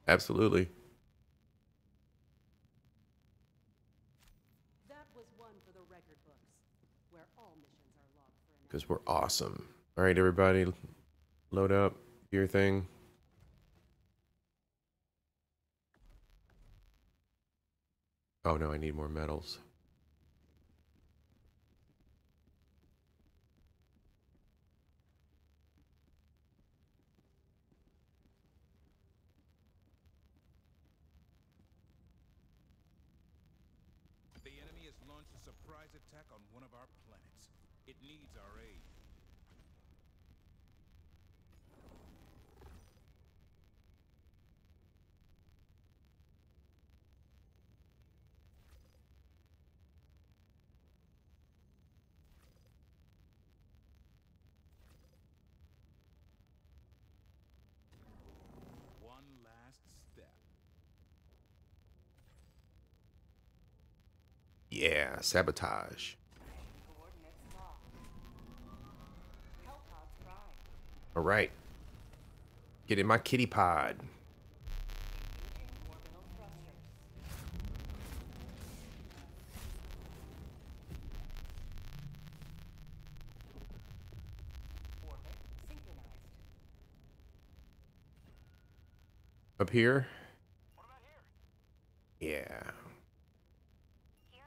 Absolutely. That was one for the record books, where all missions are logged for Because we're awesome. All right, everybody, load up do your thing. Oh no, I need more metals. The enemy has launched a surprise attack on one of our planets. It needs our aid. One last step. Yeah, sabotage. All right. Get in my kitty pod. Up here? Yeah. Here?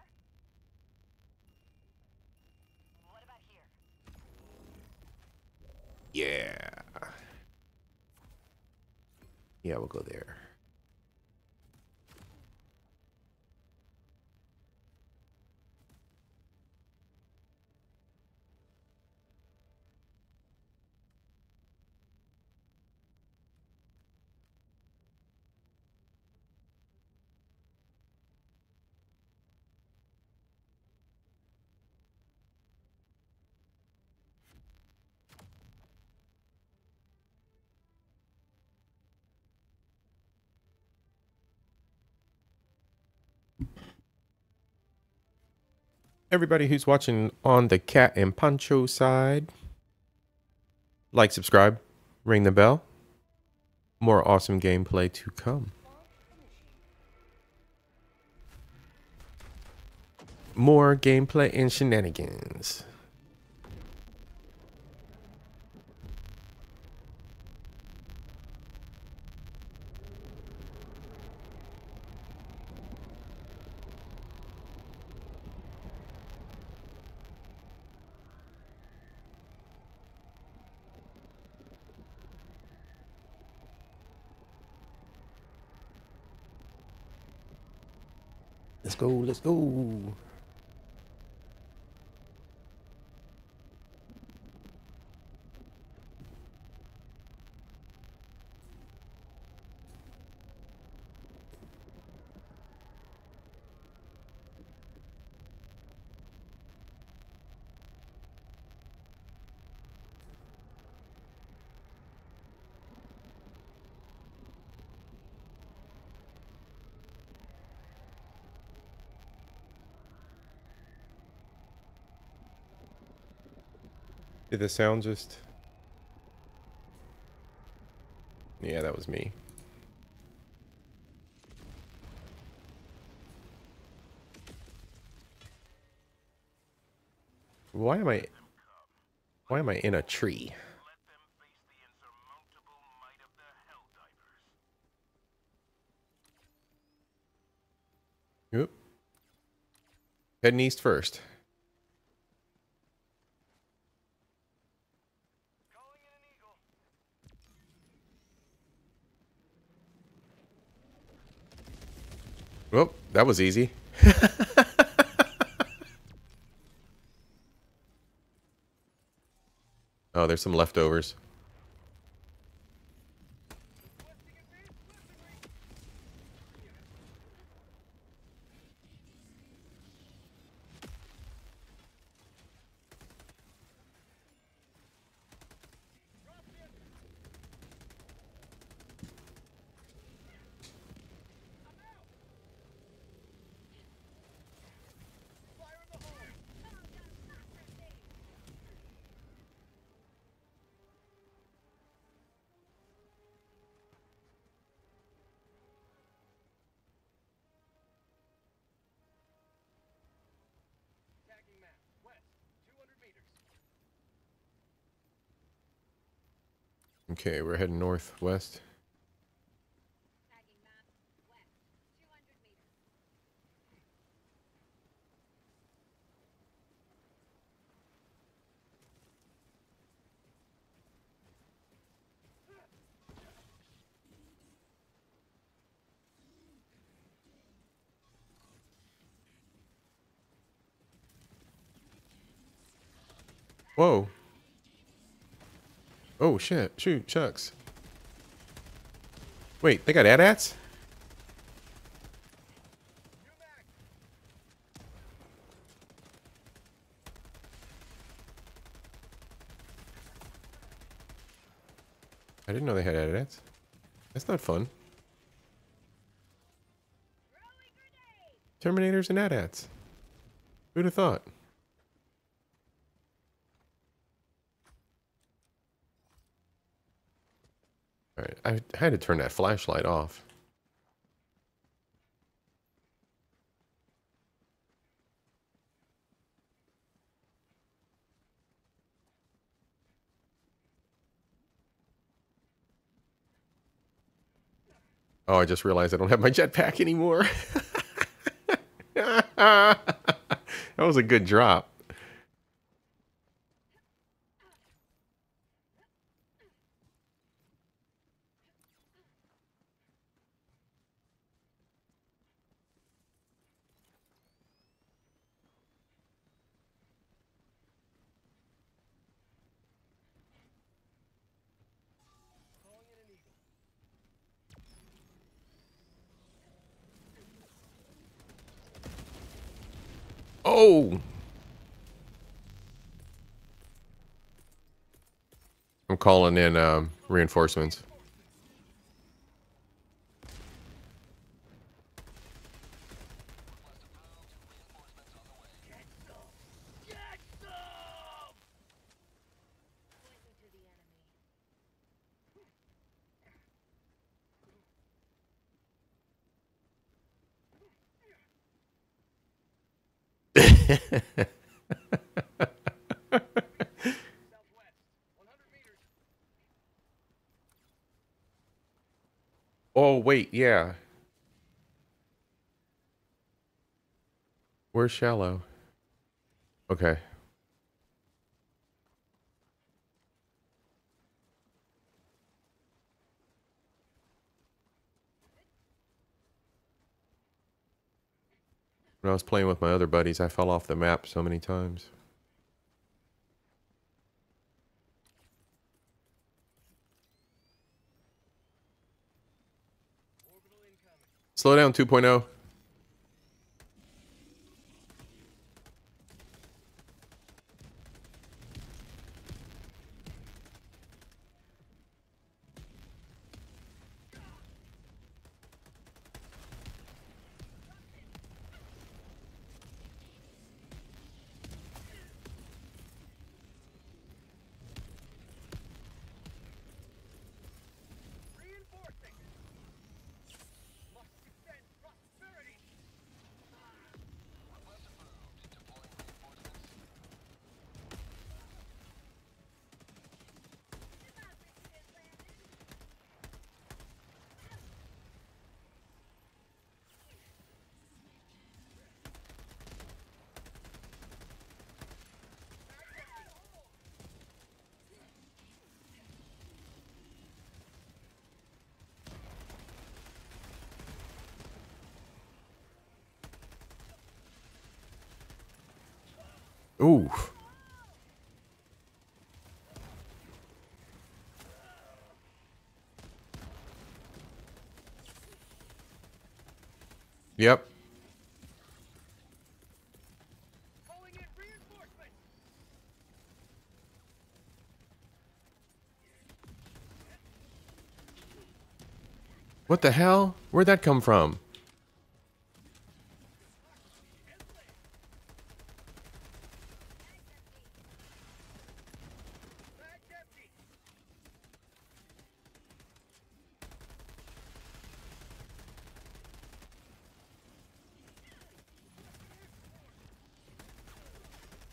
What about here? Yeah. Yeah, we'll go there. Everybody who's watching on the Cat in Poncho side, like, subscribe, ring the bell. More awesome gameplay to come. More gameplay and shenanigans. Let's go, let's go. Did the sound just... Yeah, that was me. Why am I... Why am I in a tree? Oop. Heading east first. Calling in an eagle. Oh, that was easy. oh, there's some leftovers. Okay, we're heading northwest. Tagging map west, 200 meters. Whoa. Oh, shit. Shoot, shucks. Wait, they got AT-ATs? I didn't know they had AT-ATs. That's not fun. Terminators and AT-ATs. Who'd have thought? I had to turn that flashlight off. Oh, I just realized I don't have my jetpack anymore. that was a good drop. Oh! I'm calling in um, reinforcements. Oh, wait, yeah. We're shallow? Okay. When I was playing with my other buddies, I fell off the map so many times. Slow down oh. 2.0. What the hell? Where'd that come from?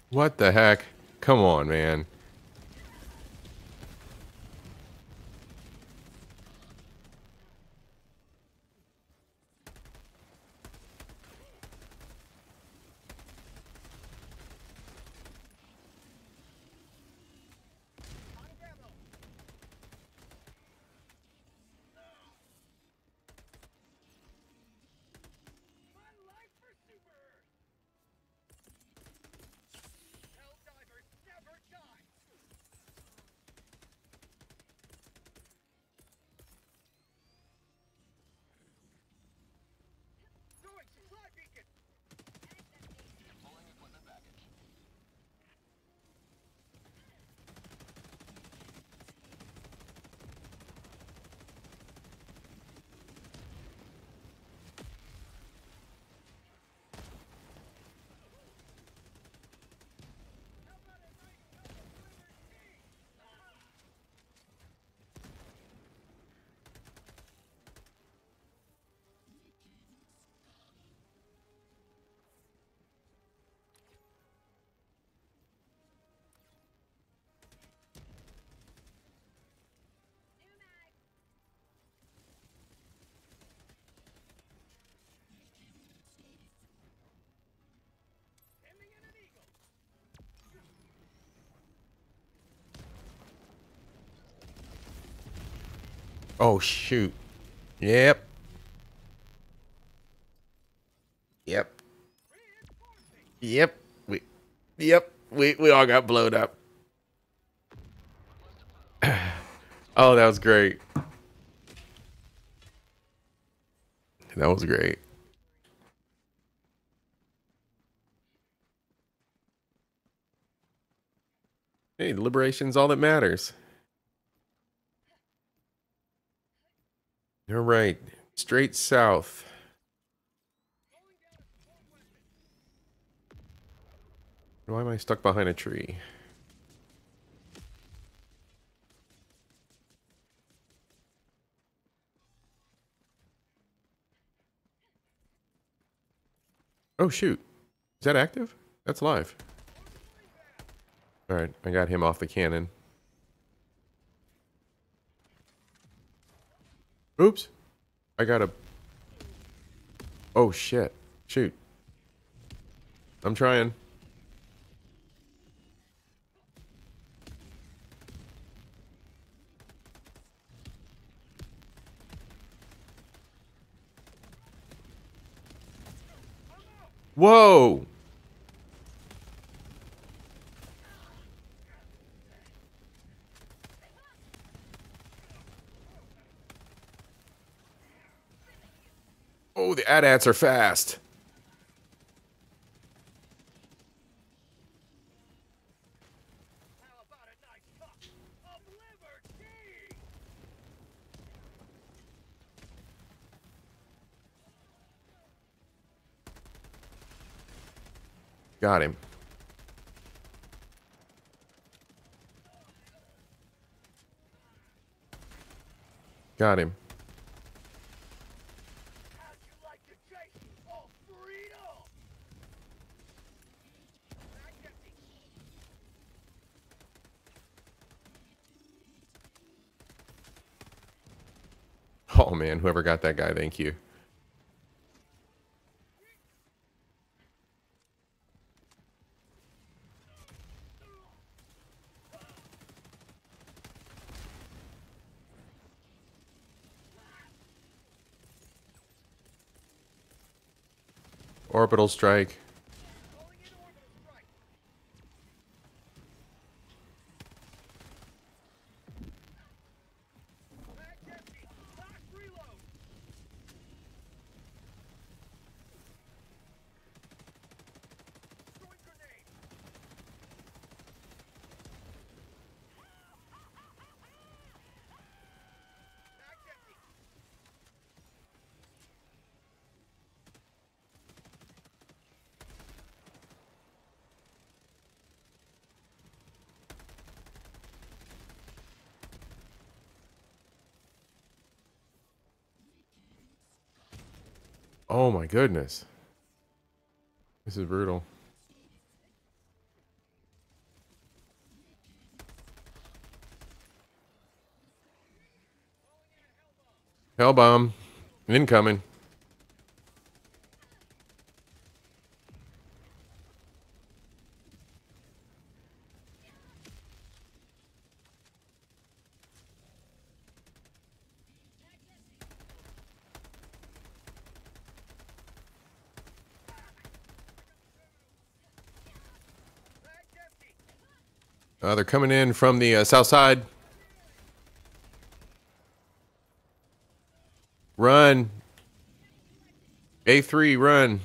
What the heck? Come on, man. Oh, shoot. Yep. Yep. Yep. We, yep. We, we all got blown up. oh, that was great. That was great. Hey, liberation's all that matters. All right, straight south. Why am I stuck behind a tree? Oh shoot. Is that active? That's live. Alright, I got him off the cannon. Oops. I got a... Oh shit. Shoot. I'm trying. Whoa! Oh, the AT-ATs are fast. Got him. Got him. How'd you like to chase all freedom? Bag's empty. Man, whoever got that guy, thank you. Orbital strike. Oh my goodness. This is brutal. Hell bomb. Incoming. Uh, they're coming in from the uh, south side. Run. A3, run.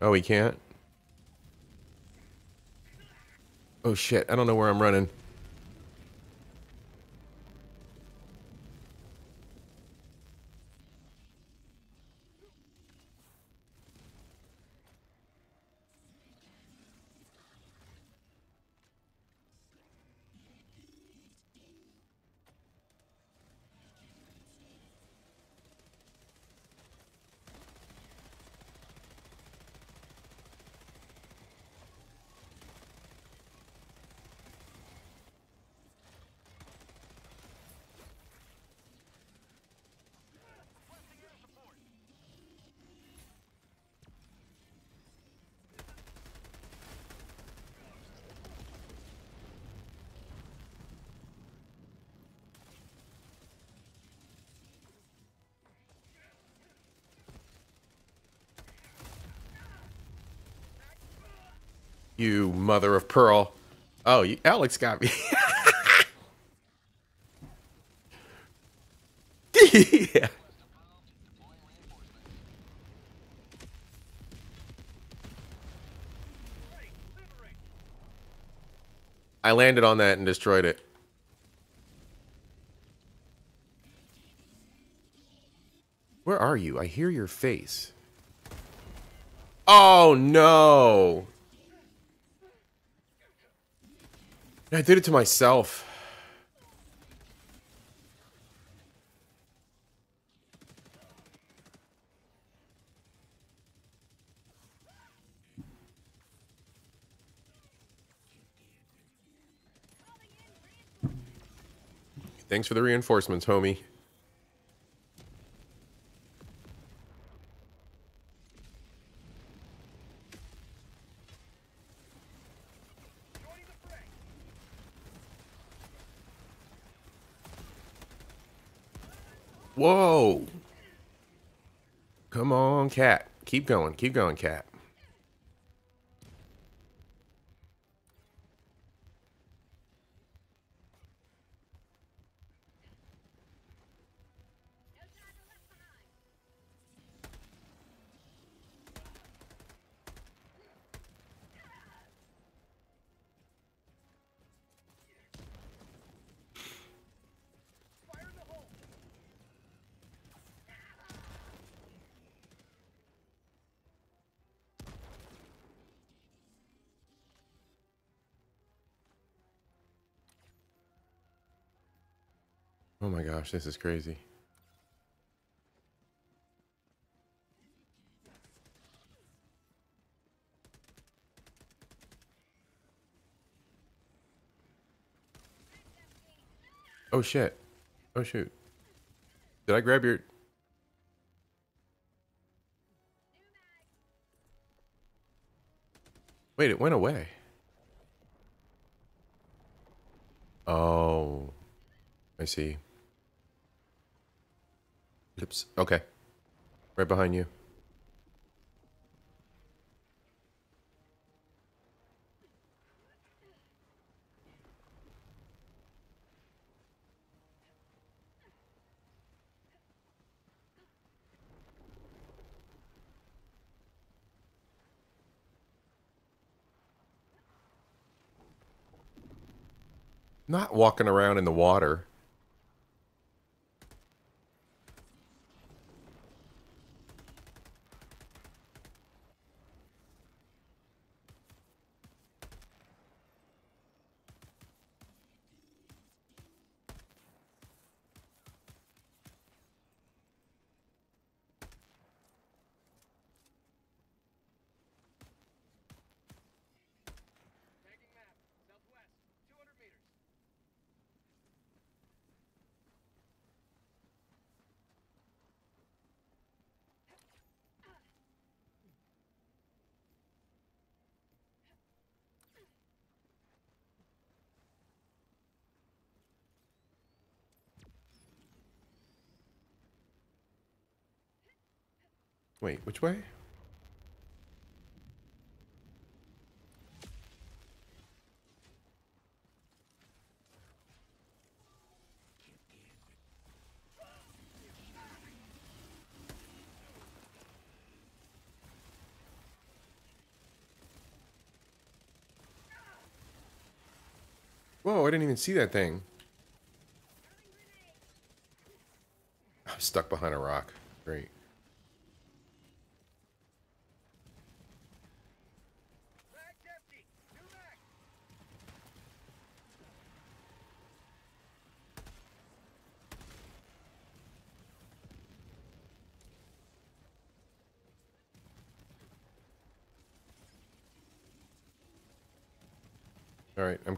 Oh, he can't. Oh shit, I don't know where I'm running. You mother of pearl. Oh, you, Alex got me. yeah. I landed on that and destroyed it. Where are you? I hear your face. Oh no. I did it to myself. Thanks for the reinforcements, homie. Whoa. Come on, cat. Keep going. Keep going, cat. My gosh, this is crazy. Oh shit. Oh shoot. Did I grab your... Wait, it went away. Oh. I see. Lips. Okay. Right behind you. Not walking around in the water. Wait, which way? Whoa, I didn't even see that thing. I'm stuck behind a rock. Great.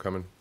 Coming.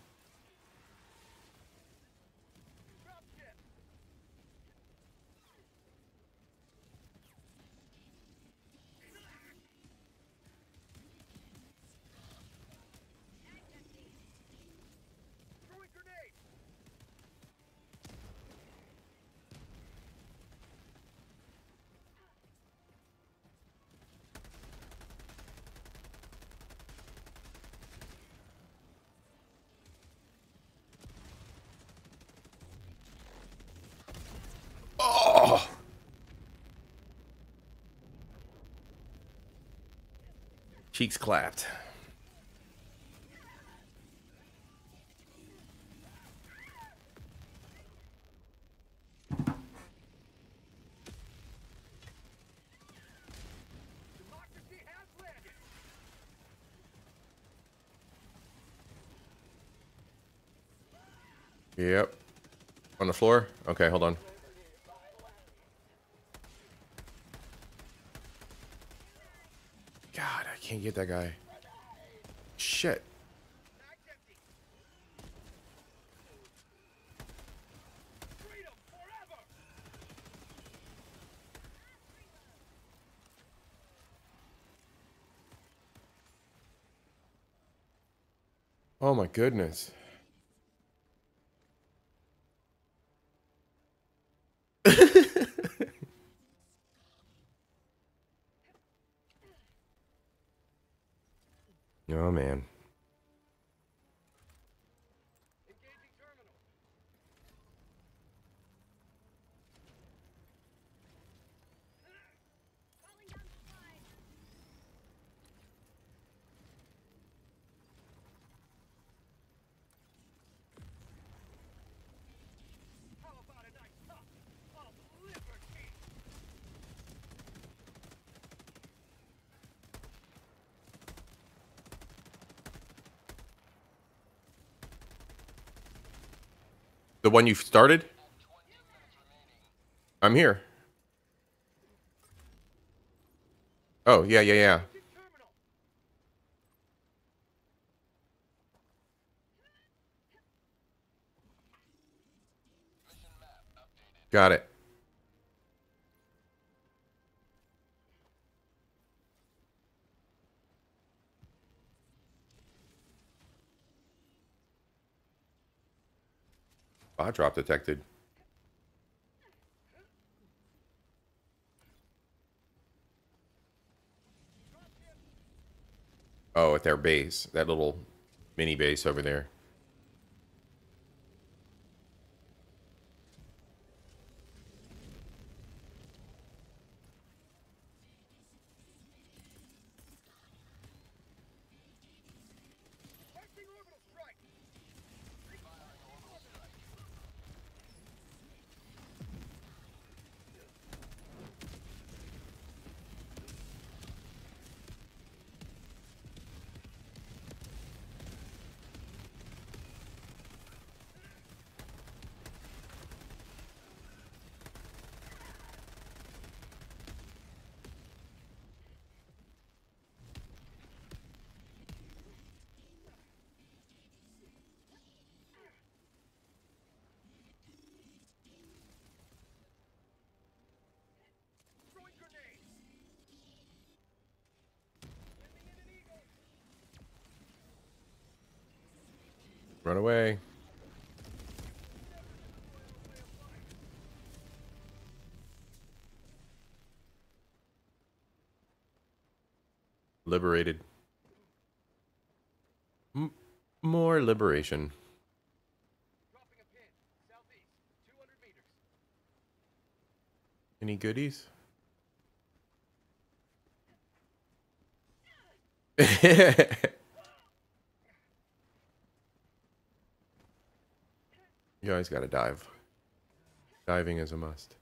Cheeks clapped. Yep. On the floor? Okay, hold on. That guy. Shit. Oh my goodness. Oh man. The one you started? I'm here. Oh, yeah, yeah, yeah. Got it. Bot drop detected. Oh, at their base. That little mini base over there. Run away. Liberated. M- more liberation. Dropping a pin. Southeast. 200 meters. Any goodies? you always gotta dive. Diving is a must.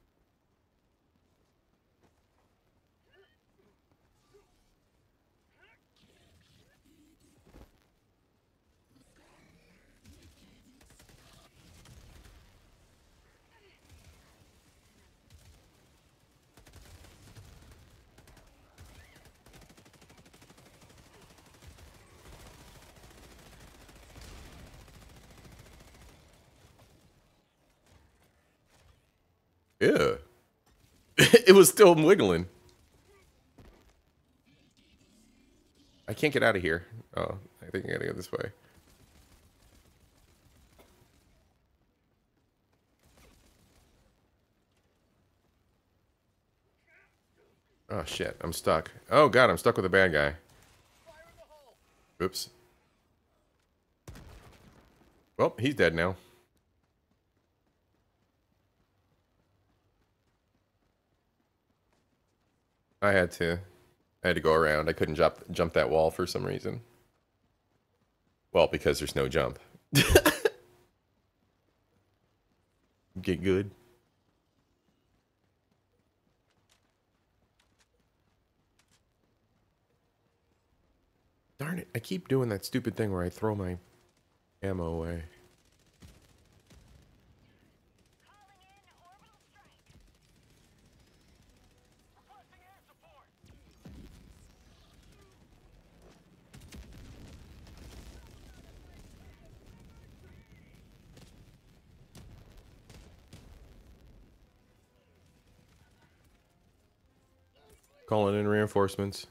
Yeah. Still wiggling. I can't get out of here. Oh, I think I gotta go this way. Oh shit, I'm stuck. Oh god, I'm stuck with a bad guy. Oops. Well, he's dead now. I had to. I had to go around. I couldn't jump jump that wall for some reason. Well, because there's no jump. Get good. Darn it. I keep doing that stupid thing where I throw my ammo away. Calling in reinforcements.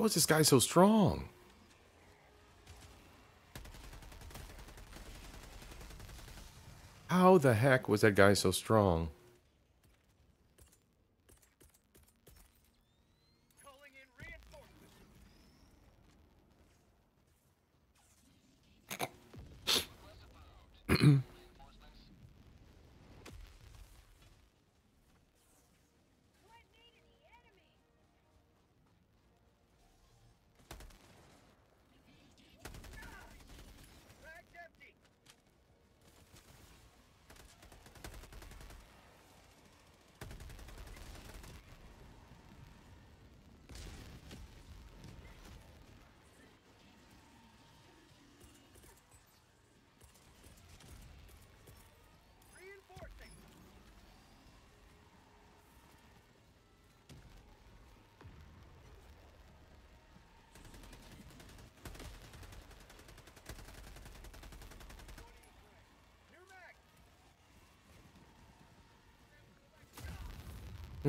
How is this guy so strong? How the heck was that guy so strong?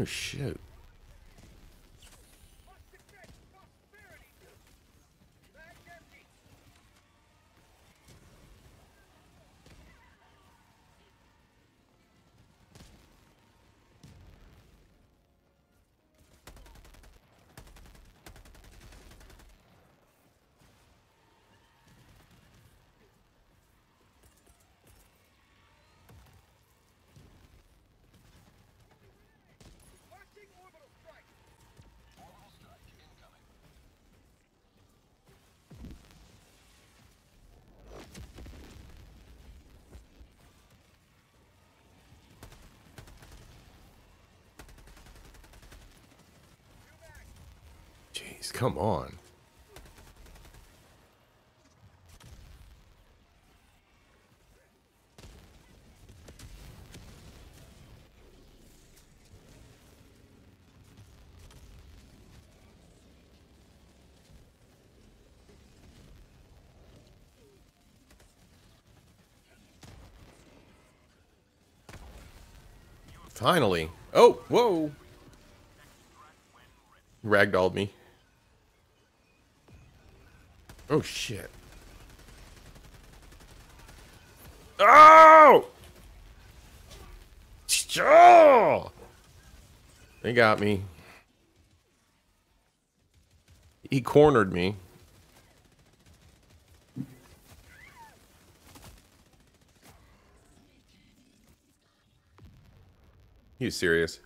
Oh shit. Jeez, come on. Finally. Oh, whoa. Ragdolled me. Oh, shit. Oh! Oh! They got me. He cornered me. You serious?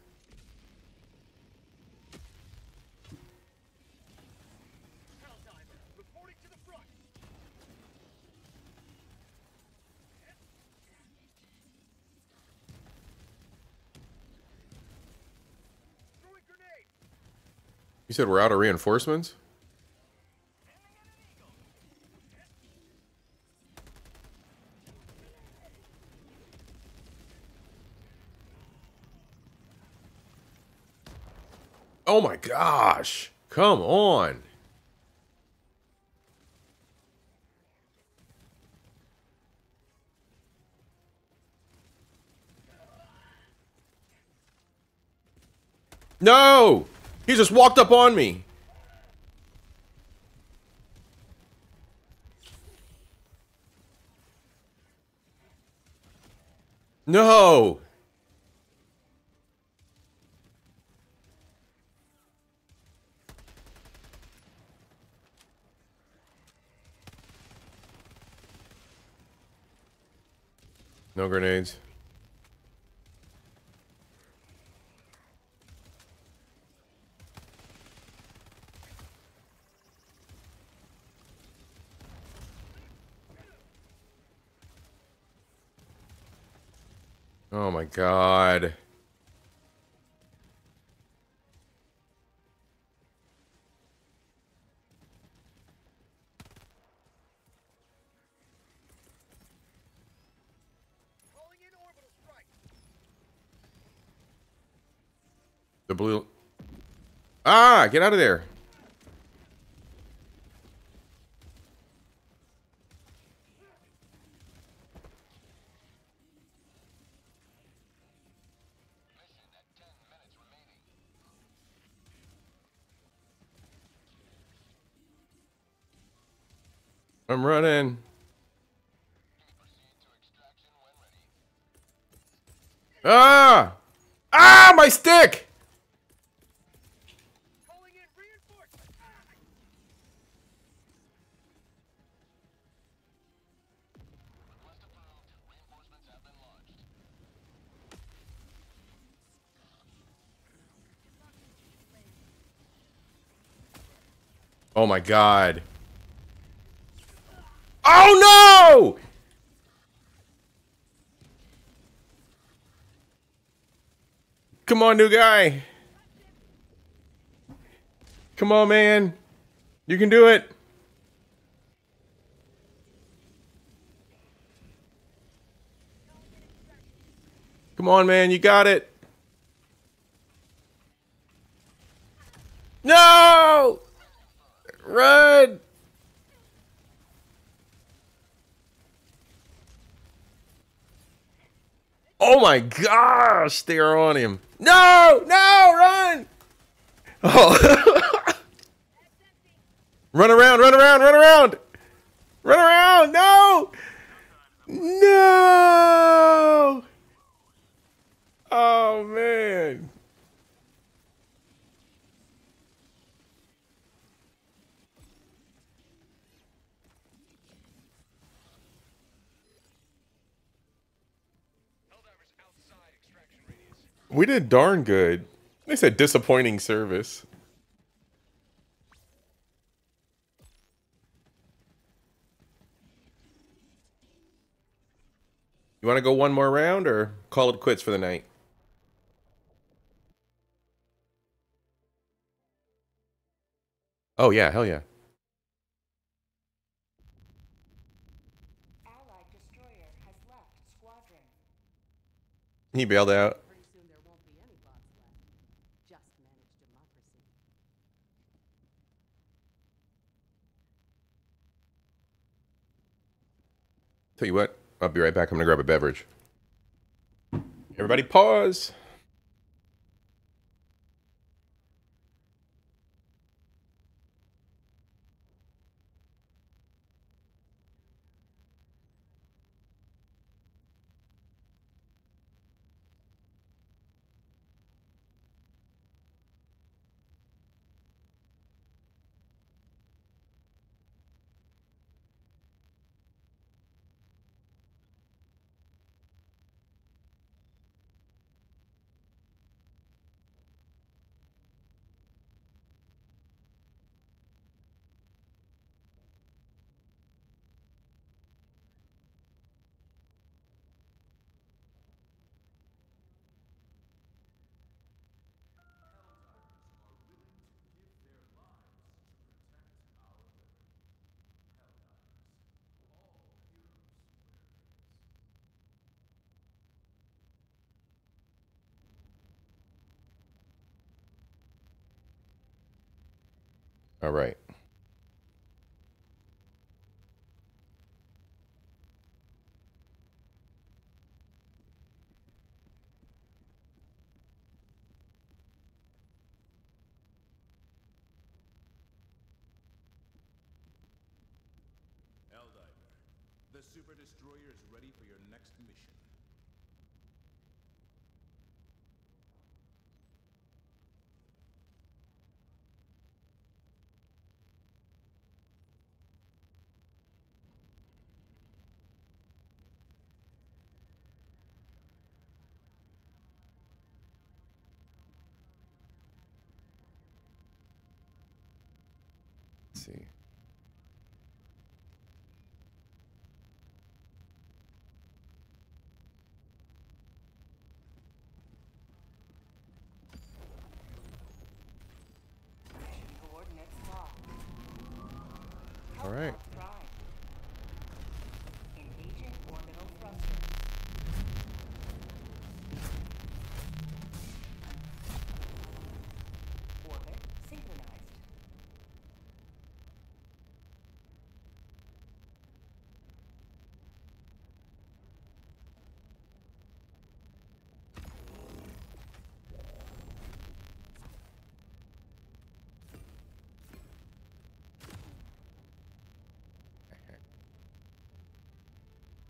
You said we're out of reinforcements? Oh my gosh. Come on. No! He just walked up on me. No! No grenades. Oh my god. The blue. Ah, get out of there. I'm running. Ah! Ah, my stick! Oh my god. Oh no! Come on, new guy. Come on, man. You can do it. Come on, man. You got it. No! Run! Oh my gosh, they are on him. No, no, run! Oh. run around, run around, run around! Run around, no! No! Oh man. We did darn good. They said disappointing service. You want to go one more round or call it quits for the night? Oh yeah, hell yeah. Allied destroyer has left squadron. He bailed out. Pretty soon there won't be any bots left. Just manage democracy. Tell you what, I'll be right back. I'm gonna grab a beverage. Everybody pause. All right. Helldiver, the Super Destroyer is ready for your next mission. See.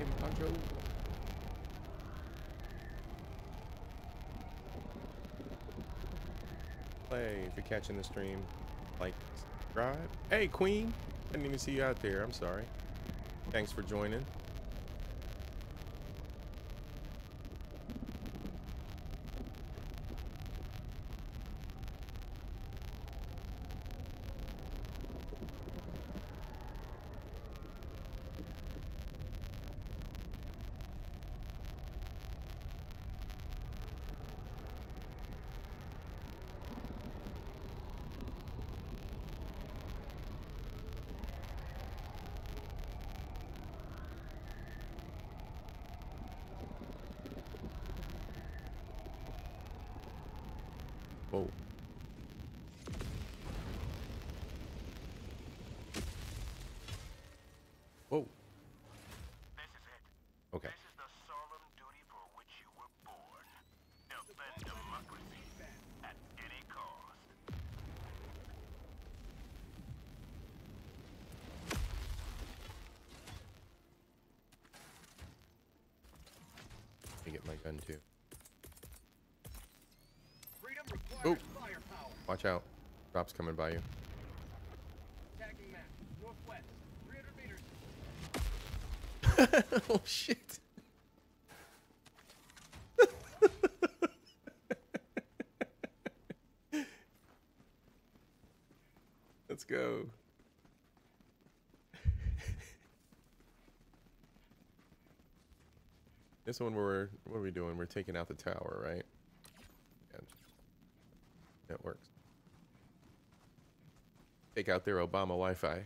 In Poncho. Play if you're catching the stream. Like, subscribe. Hey, Queen. I didn't even see you out there. I'm sorry. Thanks for joining. Gun too. Oh. firepower. Watch out. Drops coming by you. Tagging map. Northwest. 300 meters. oh shit. Let's go. This one we're what are we doing? We're taking out the tower, right? Yeah. That works. Take out their Obama Wi-Fi.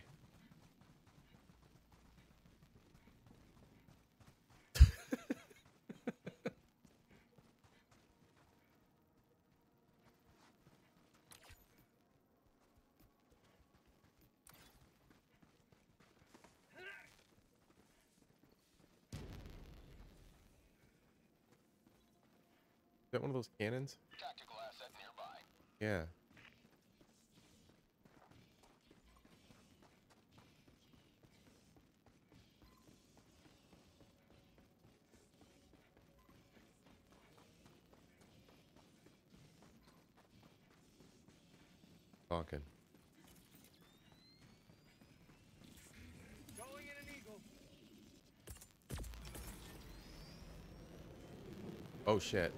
Oh shit.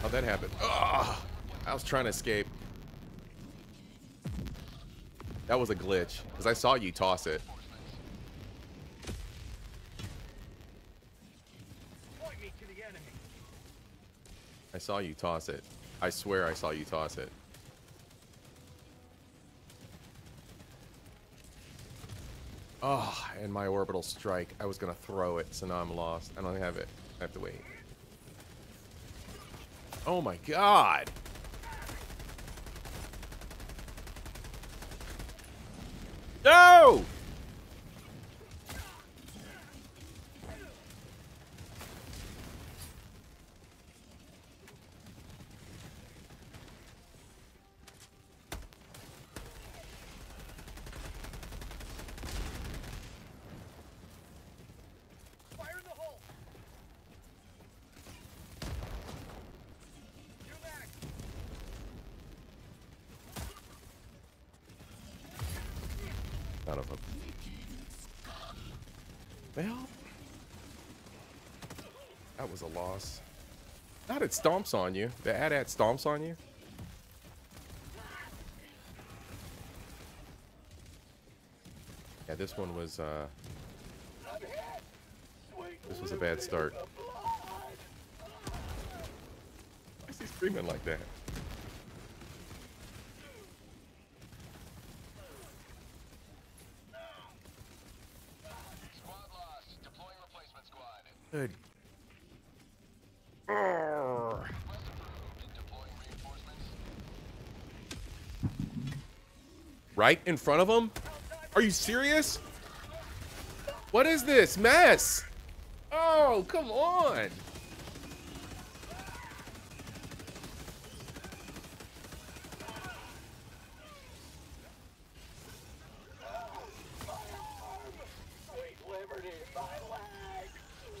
How'd that happen? Ugh! I was trying to escape. That was a glitch. Because I saw you toss it. Point me to the enemy. I saw you toss it. I swear I saw you toss it. Oh, and my orbital strike. I was gonna throw it, so now I'm lost. I don't have it. I have to wait. Oh my god! No! Fire in the hole. New mag. None of them. Well, that was a loss. Not it stomps on you. The AT-AT stomps on you. Yeah, this one was, uh... This was a bad start. Why is he screaming like that? Right in front of him? Are you serious? What is this mess? Oh, come on.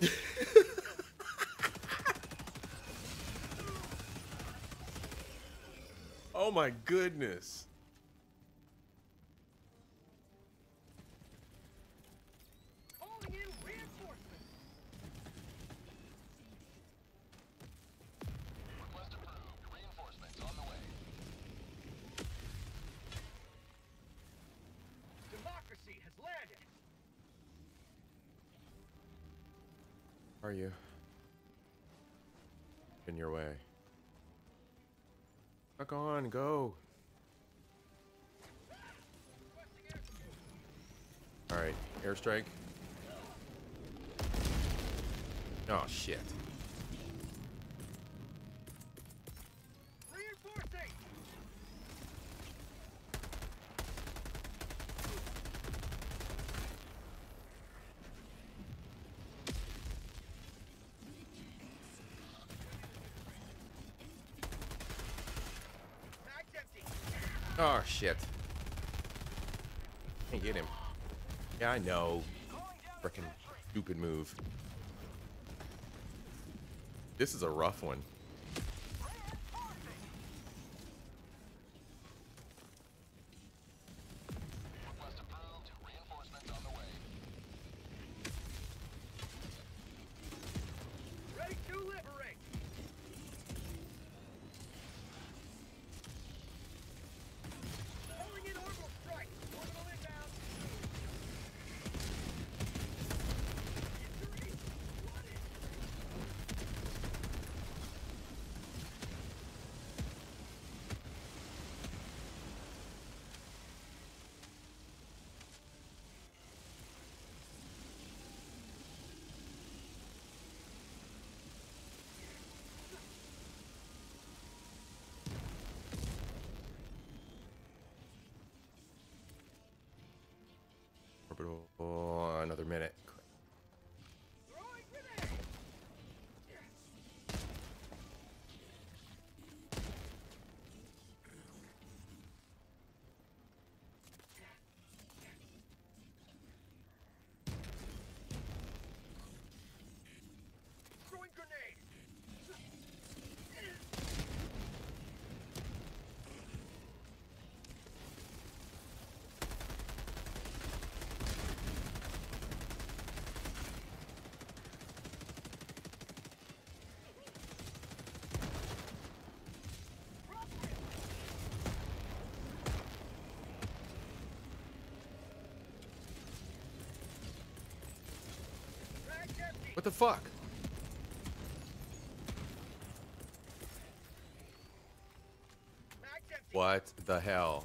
Oh my goodness. Calling in reinforcements. Request approved. Reinforcements on the way. Democracy has landed. Are you? In your way. Fuck on, go. Alright, airstrike. Oh shit. Oh, shit. Can't get him. Yeah, I know. Freaking stupid move. This is a rough one. What the fuck? What the hell?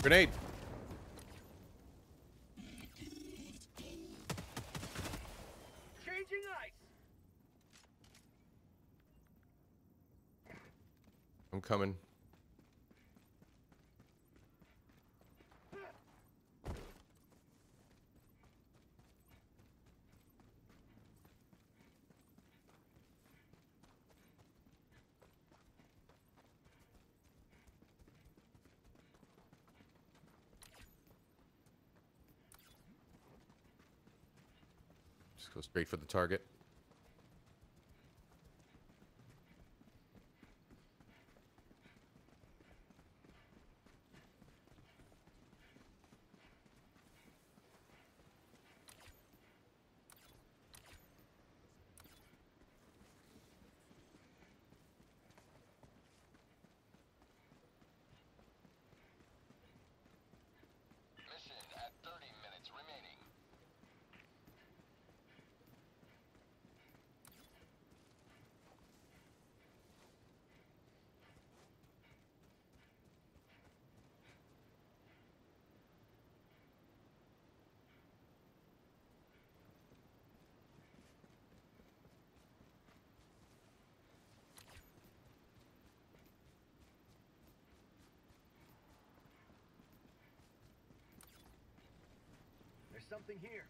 Grenade. Changing ice. I'm coming. Great for the target. Something here.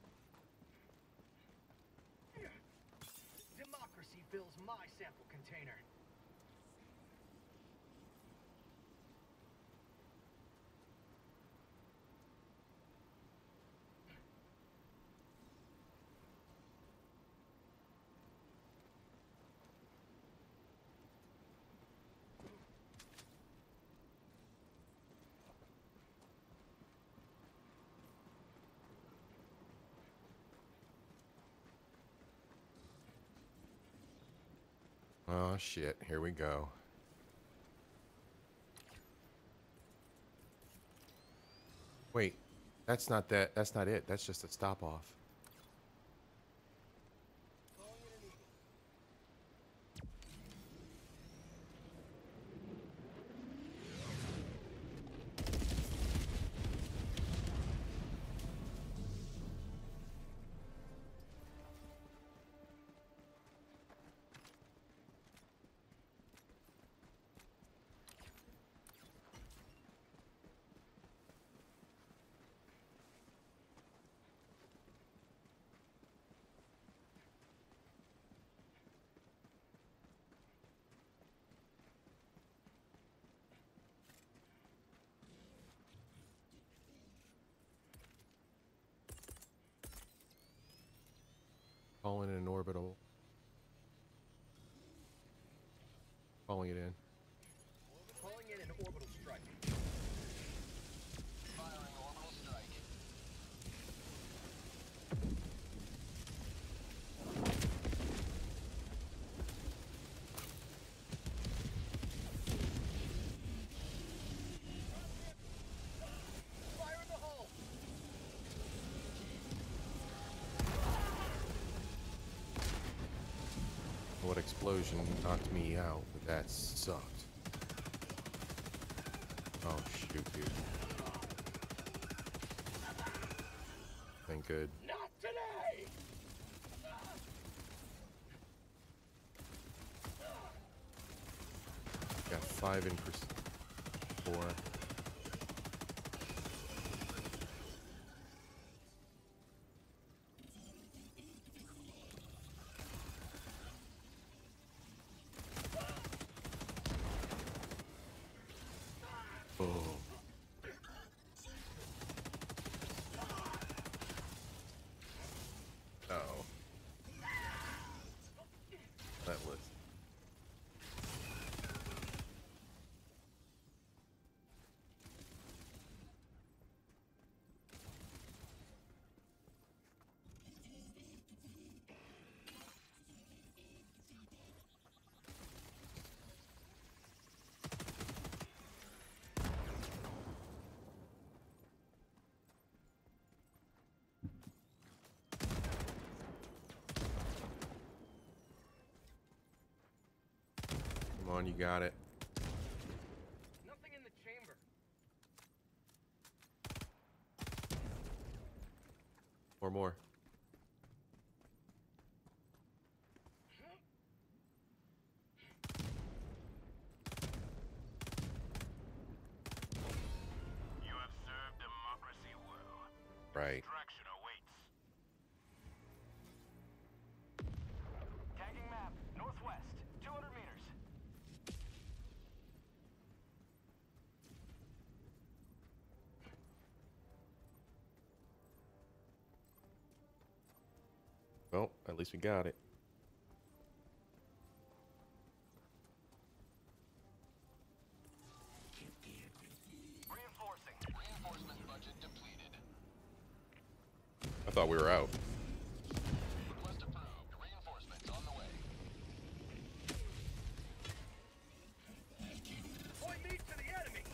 Democracy fills my sample container. Oh shit, here we go. Wait, that's not that. That's not it. That's just a stop off. Calling it in. Calling in an orbital strike. Firing orbital strike. Fire in the hole! What explosion knocked me out, that sucked. Oh shoot, dude. Thank good. Not today! Got five in pers- four. Oh. Oh. That was. Come on, you got it. Nothing in the chamber. Or more. You have served democracy well. Right. Well, at least we got it. Reinforcing. Reinforcement budget depleted. I thought we were out. Request approved. Reinforcements on the way. Point me to the enemy!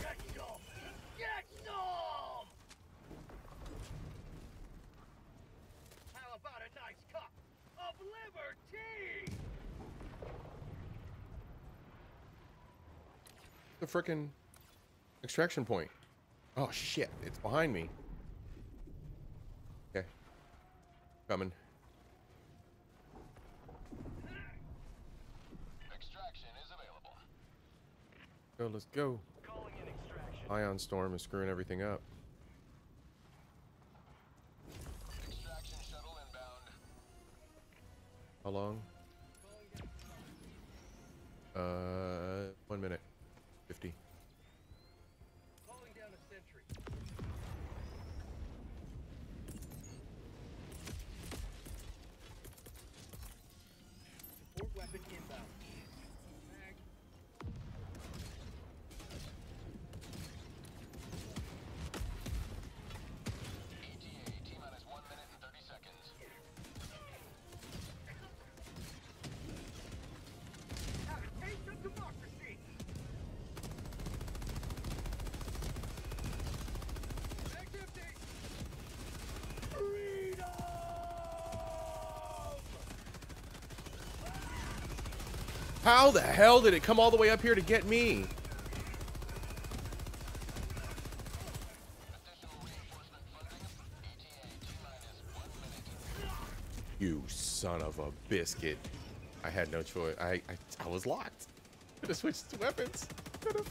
Get some! Get some! How about a nice cup of liberty? The frickin' extraction point. Oh shit, it's behind me. Okay. Coming. Extraction is available. Go, let's go. Calling in extraction. Ion Storm is screwing everything up. How the hell did it come all the way up here to get me? Additional reinforcement funding. ETA T minus 1 minute. You son of a biscuit. I had no choice. I I, I was locked. Could have switched to weapons. Could've.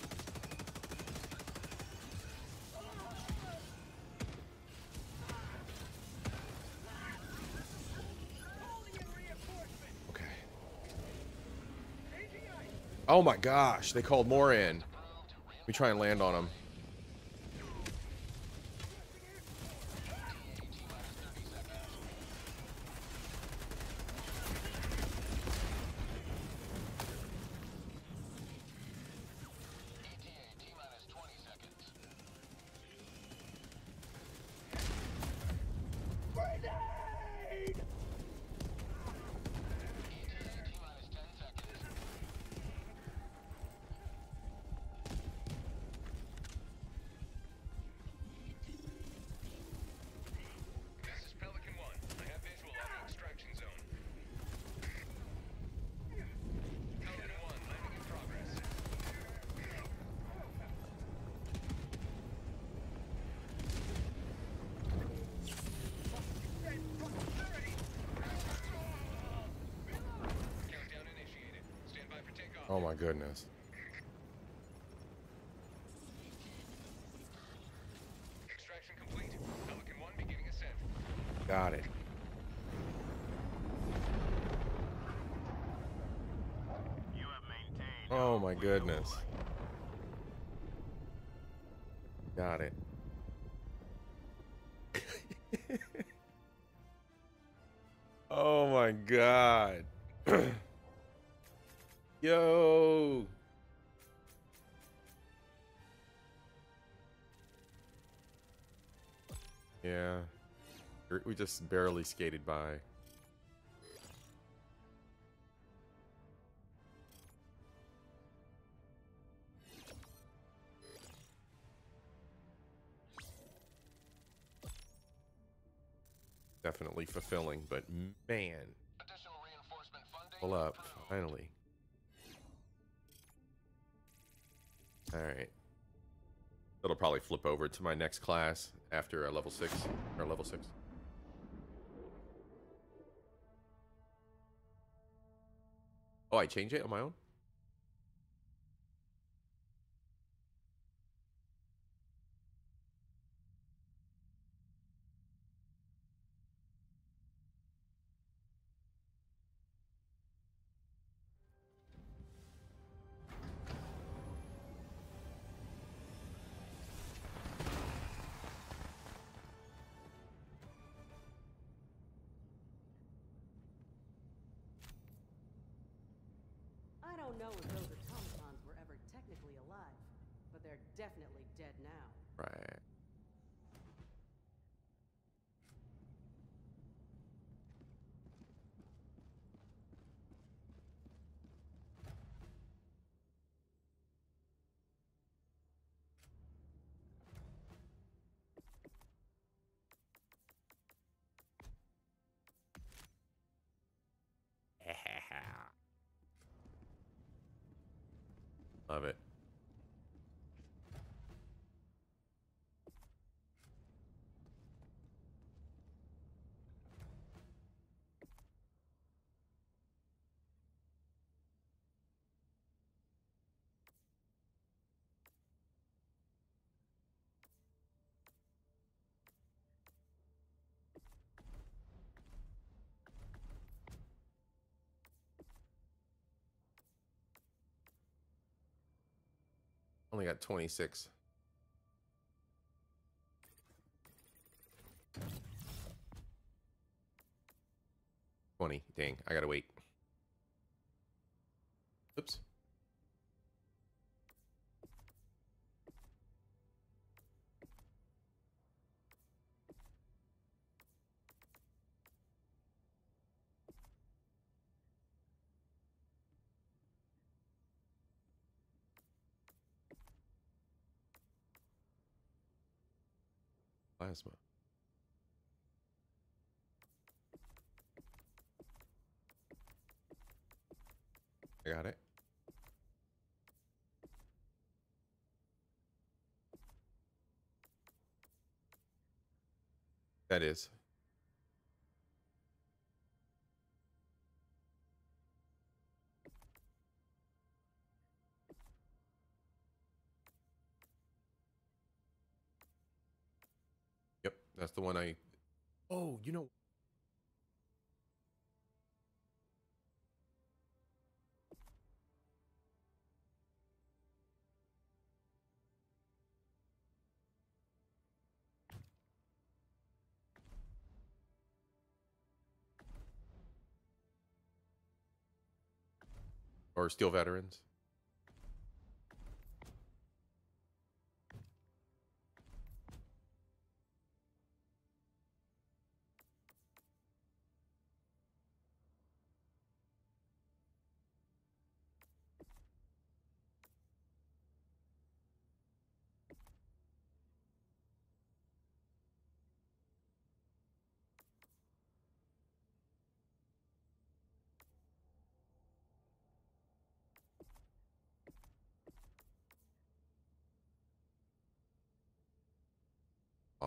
Oh my gosh, they called more in. Me try and land on them. Goodness. Extraction complete. Pelican 1 beginning ascent. Got it. You have maintained. Oh my goodness. Got it. oh my god. Just barely skated by. Definitely fulfilling, but man, Additional reinforcement funding. pull up, finally. Alright. It'll probably flip over to my next class after level 6, or level 6. Oh, I change it on my own? Love it. Only got 26. Twenty. Dang, I gotta wait. Oops. Plasma. I got it. That is. The one I. Oh, you know. Or Steel Veterans.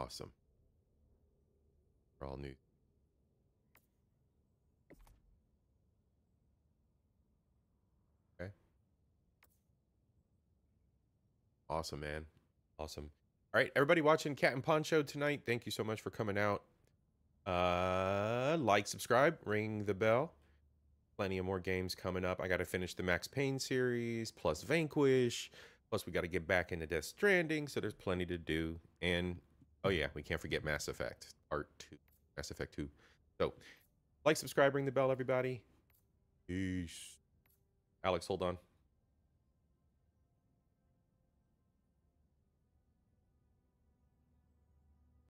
Awesome. We're all new. Okay. Awesome, man. Awesome. All right, everybody watching Cat in Poncho tonight, thank you so much for coming out. Uh, like, subscribe, ring the bell. Plenty of more games coming up. I got to finish the Max Payne series, plus Vanquish. Plus, we got to get back into Death Stranding, so there's plenty to do. And Oh yeah, we can't forget Mass Effect Art Two, Mass Effect Two. So, like, subscribe, ring the bell, everybody. Peace. Alex, hold on.